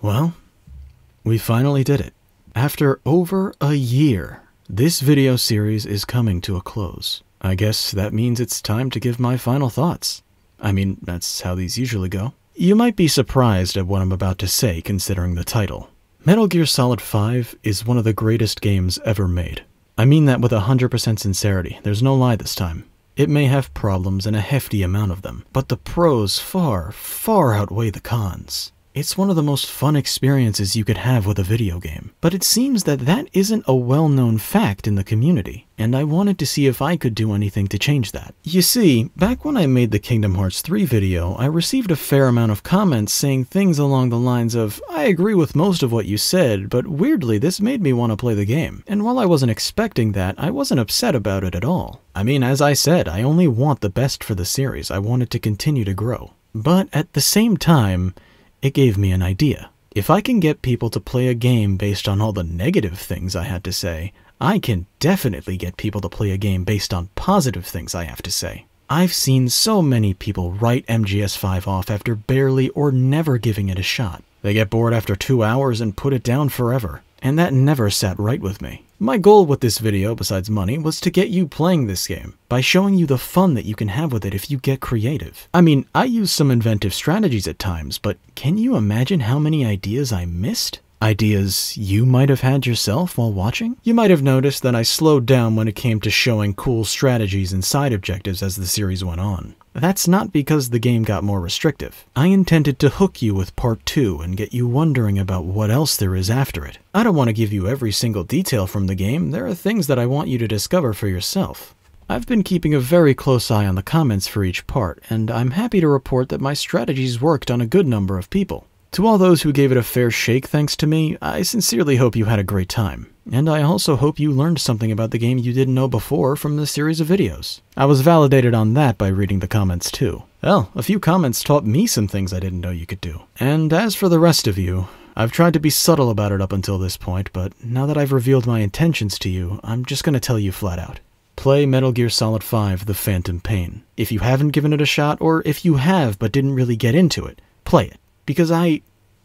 [SPEAKER 1] Well, we finally did it. After over a year, this video series is coming to a close. I guess that means it's time to give my final thoughts. I mean, that's how these usually go. You might be surprised at what I'm about to say considering the title. Metal Gear Solid 5 is one of the greatest games ever made. I mean that with 100% sincerity, there's no lie this time. It may have problems and a hefty amount of them, but the pros far, far outweigh the cons. It's one of the most fun experiences you could have with a video game, but it seems that that isn't a well-known fact in the community, and I wanted to see if I could do anything to change that. You see, back when I made the Kingdom Hearts 3 video, I received a fair amount of comments saying things along the lines of, I agree with most of what you said, but weirdly this made me want to play the game. And while I wasn't expecting that, I wasn't upset about it at all. I mean, as I said, I only want the best for the series, I want it to continue to grow. But at the same time, it gave me an idea. If I can get people to play a game based on all the negative things I had to say, I can definitely get people to play a game based on positive things I have to say. I've seen so many people write MGS5 off after barely or never giving it a shot. They get bored after two hours and put it down forever, and that never sat right with me. My goal with this video, besides money, was to get you playing this game, by showing you the fun that you can have with it if you get creative. I mean, I use some inventive strategies at times, but can you imagine how many ideas I missed? Ideas you might have had yourself while watching? You might have noticed that I slowed down when it came to showing cool strategies and side objectives as the series went on. That's not because the game got more restrictive. I intended to hook you with part 2 and get you wondering about what else there is after it. I don't want to give you every single detail from the game, there are things that I want you to discover for yourself. I've been keeping a very close eye on the comments for each part, and I'm happy to report that my strategies worked on a good number of people. To all those who gave it a fair shake thanks to me, I sincerely hope you had a great time. And I also hope you learned something about the game you didn't know before from this series of videos. I was validated on that by reading the comments too. Well, a few comments taught me some things I didn't know you could do. And as for the rest of you, I've tried to be subtle about it up until this point, but now that I've revealed my intentions to you, I'm just gonna tell you flat out. Play Metal Gear Solid 5 The Phantom Pain. If you haven't given it a shot, or if you have but didn't really get into it, play it because I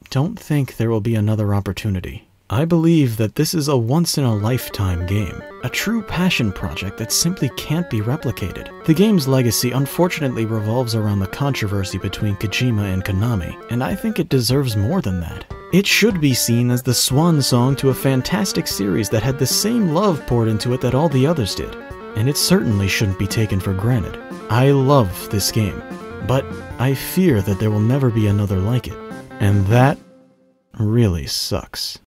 [SPEAKER 1] don't think there will be another opportunity. I believe that this is a once in a lifetime game, a true passion project that simply can't be replicated. The game's legacy unfortunately revolves around the controversy between Kojima and Konami, and I think it deserves more than that. It should be seen as the swan song to a fantastic series that had the same love poured into it that all the others did, and it certainly shouldn't be taken for granted. I love this game, but I fear that there will never be another like it. And that really sucks.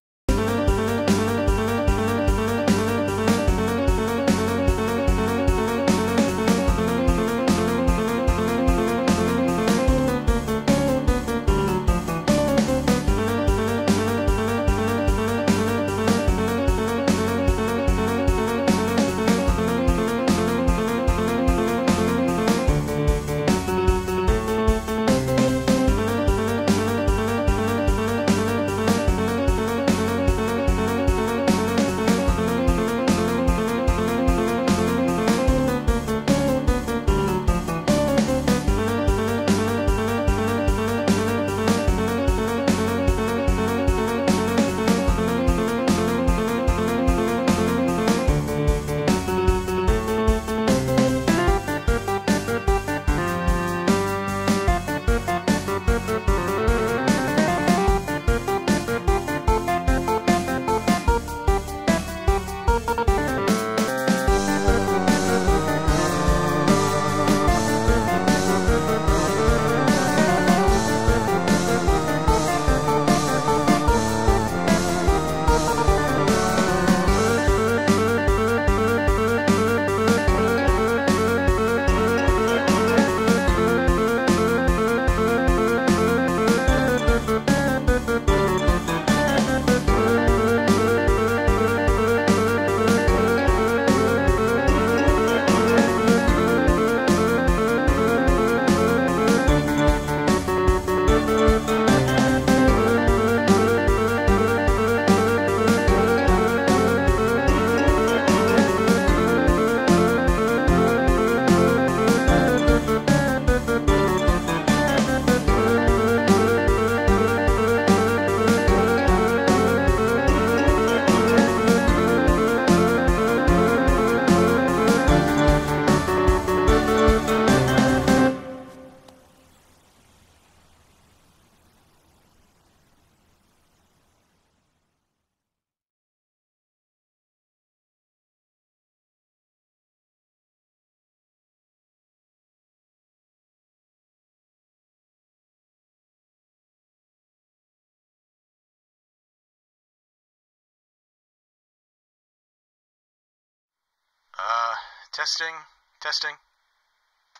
[SPEAKER 1] Uh, testing, testing.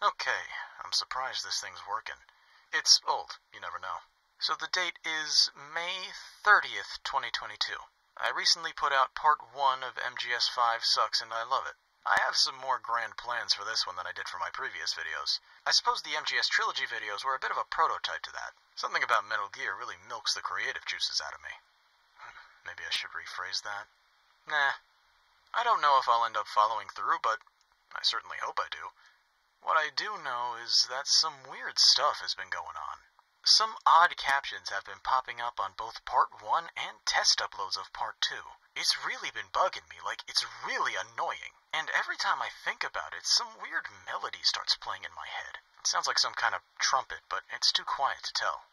[SPEAKER 1] Okay, I'm surprised this thing's working. It's old, you never know. So the date is May 30th, 2022. I recently put out part 1 of MGS5 Sucks and I Love It. I have some more grand plans for this one than I did for my previous videos. I suppose the MGS Trilogy videos were a bit of a prototype to that. Something about Metal Gear really milks the creative juices out of me. Hmm, maybe I should rephrase that. Nah. I don't know if I'll end up following through, but I certainly hope I do. What I do know is that some weird stuff has been going on. Some odd captions have been popping up on both Part 1 and test uploads of Part 2. It's really been bugging me, like, it's really annoying. And every time I think about it, some weird melody starts playing in my head. It sounds like some kind of trumpet, but it's too quiet to tell.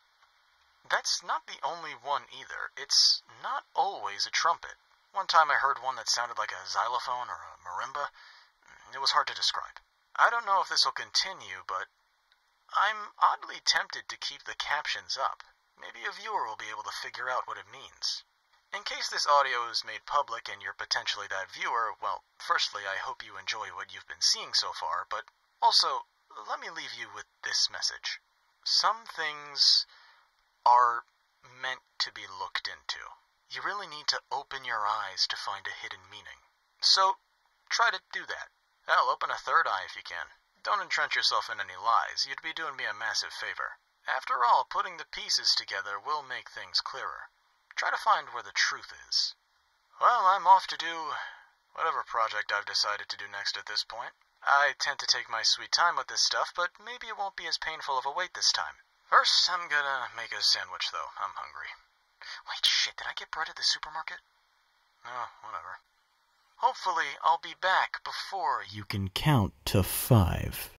[SPEAKER 1] That's not the only one either. It's not always a trumpet. One time I heard one that sounded like a xylophone or a marimba. Mm, it was hard to describe. I don't know if this will continue, but I'm oddly tempted to keep the captions up. Maybe a viewer will be able to figure out what it means. In case this audio is made public and you're potentially that viewer, well, firstly, I hope you enjoy what you've been seeing so far, but also, let me leave you with this message. Some things are meant to be looked into. You really need to open your eyes to find a hidden meaning. So, try to do that. Hell, open a third eye if you can. Don't entrench yourself in any lies. You'd be doing me a massive favor. After all, putting the pieces together will make things clearer. Try to find where the truth is. Well, I'm off to do whatever project I've decided to do next at this point. I tend to take my sweet time with this stuff, but maybe it won't be as painful of a wait this time. First, I'm gonna make a sandwich, though. I'm hungry. Wait, shit, did I get bread at the supermarket? Oh, whatever. Hopefully, I'll be back before
[SPEAKER 13] You can count to five.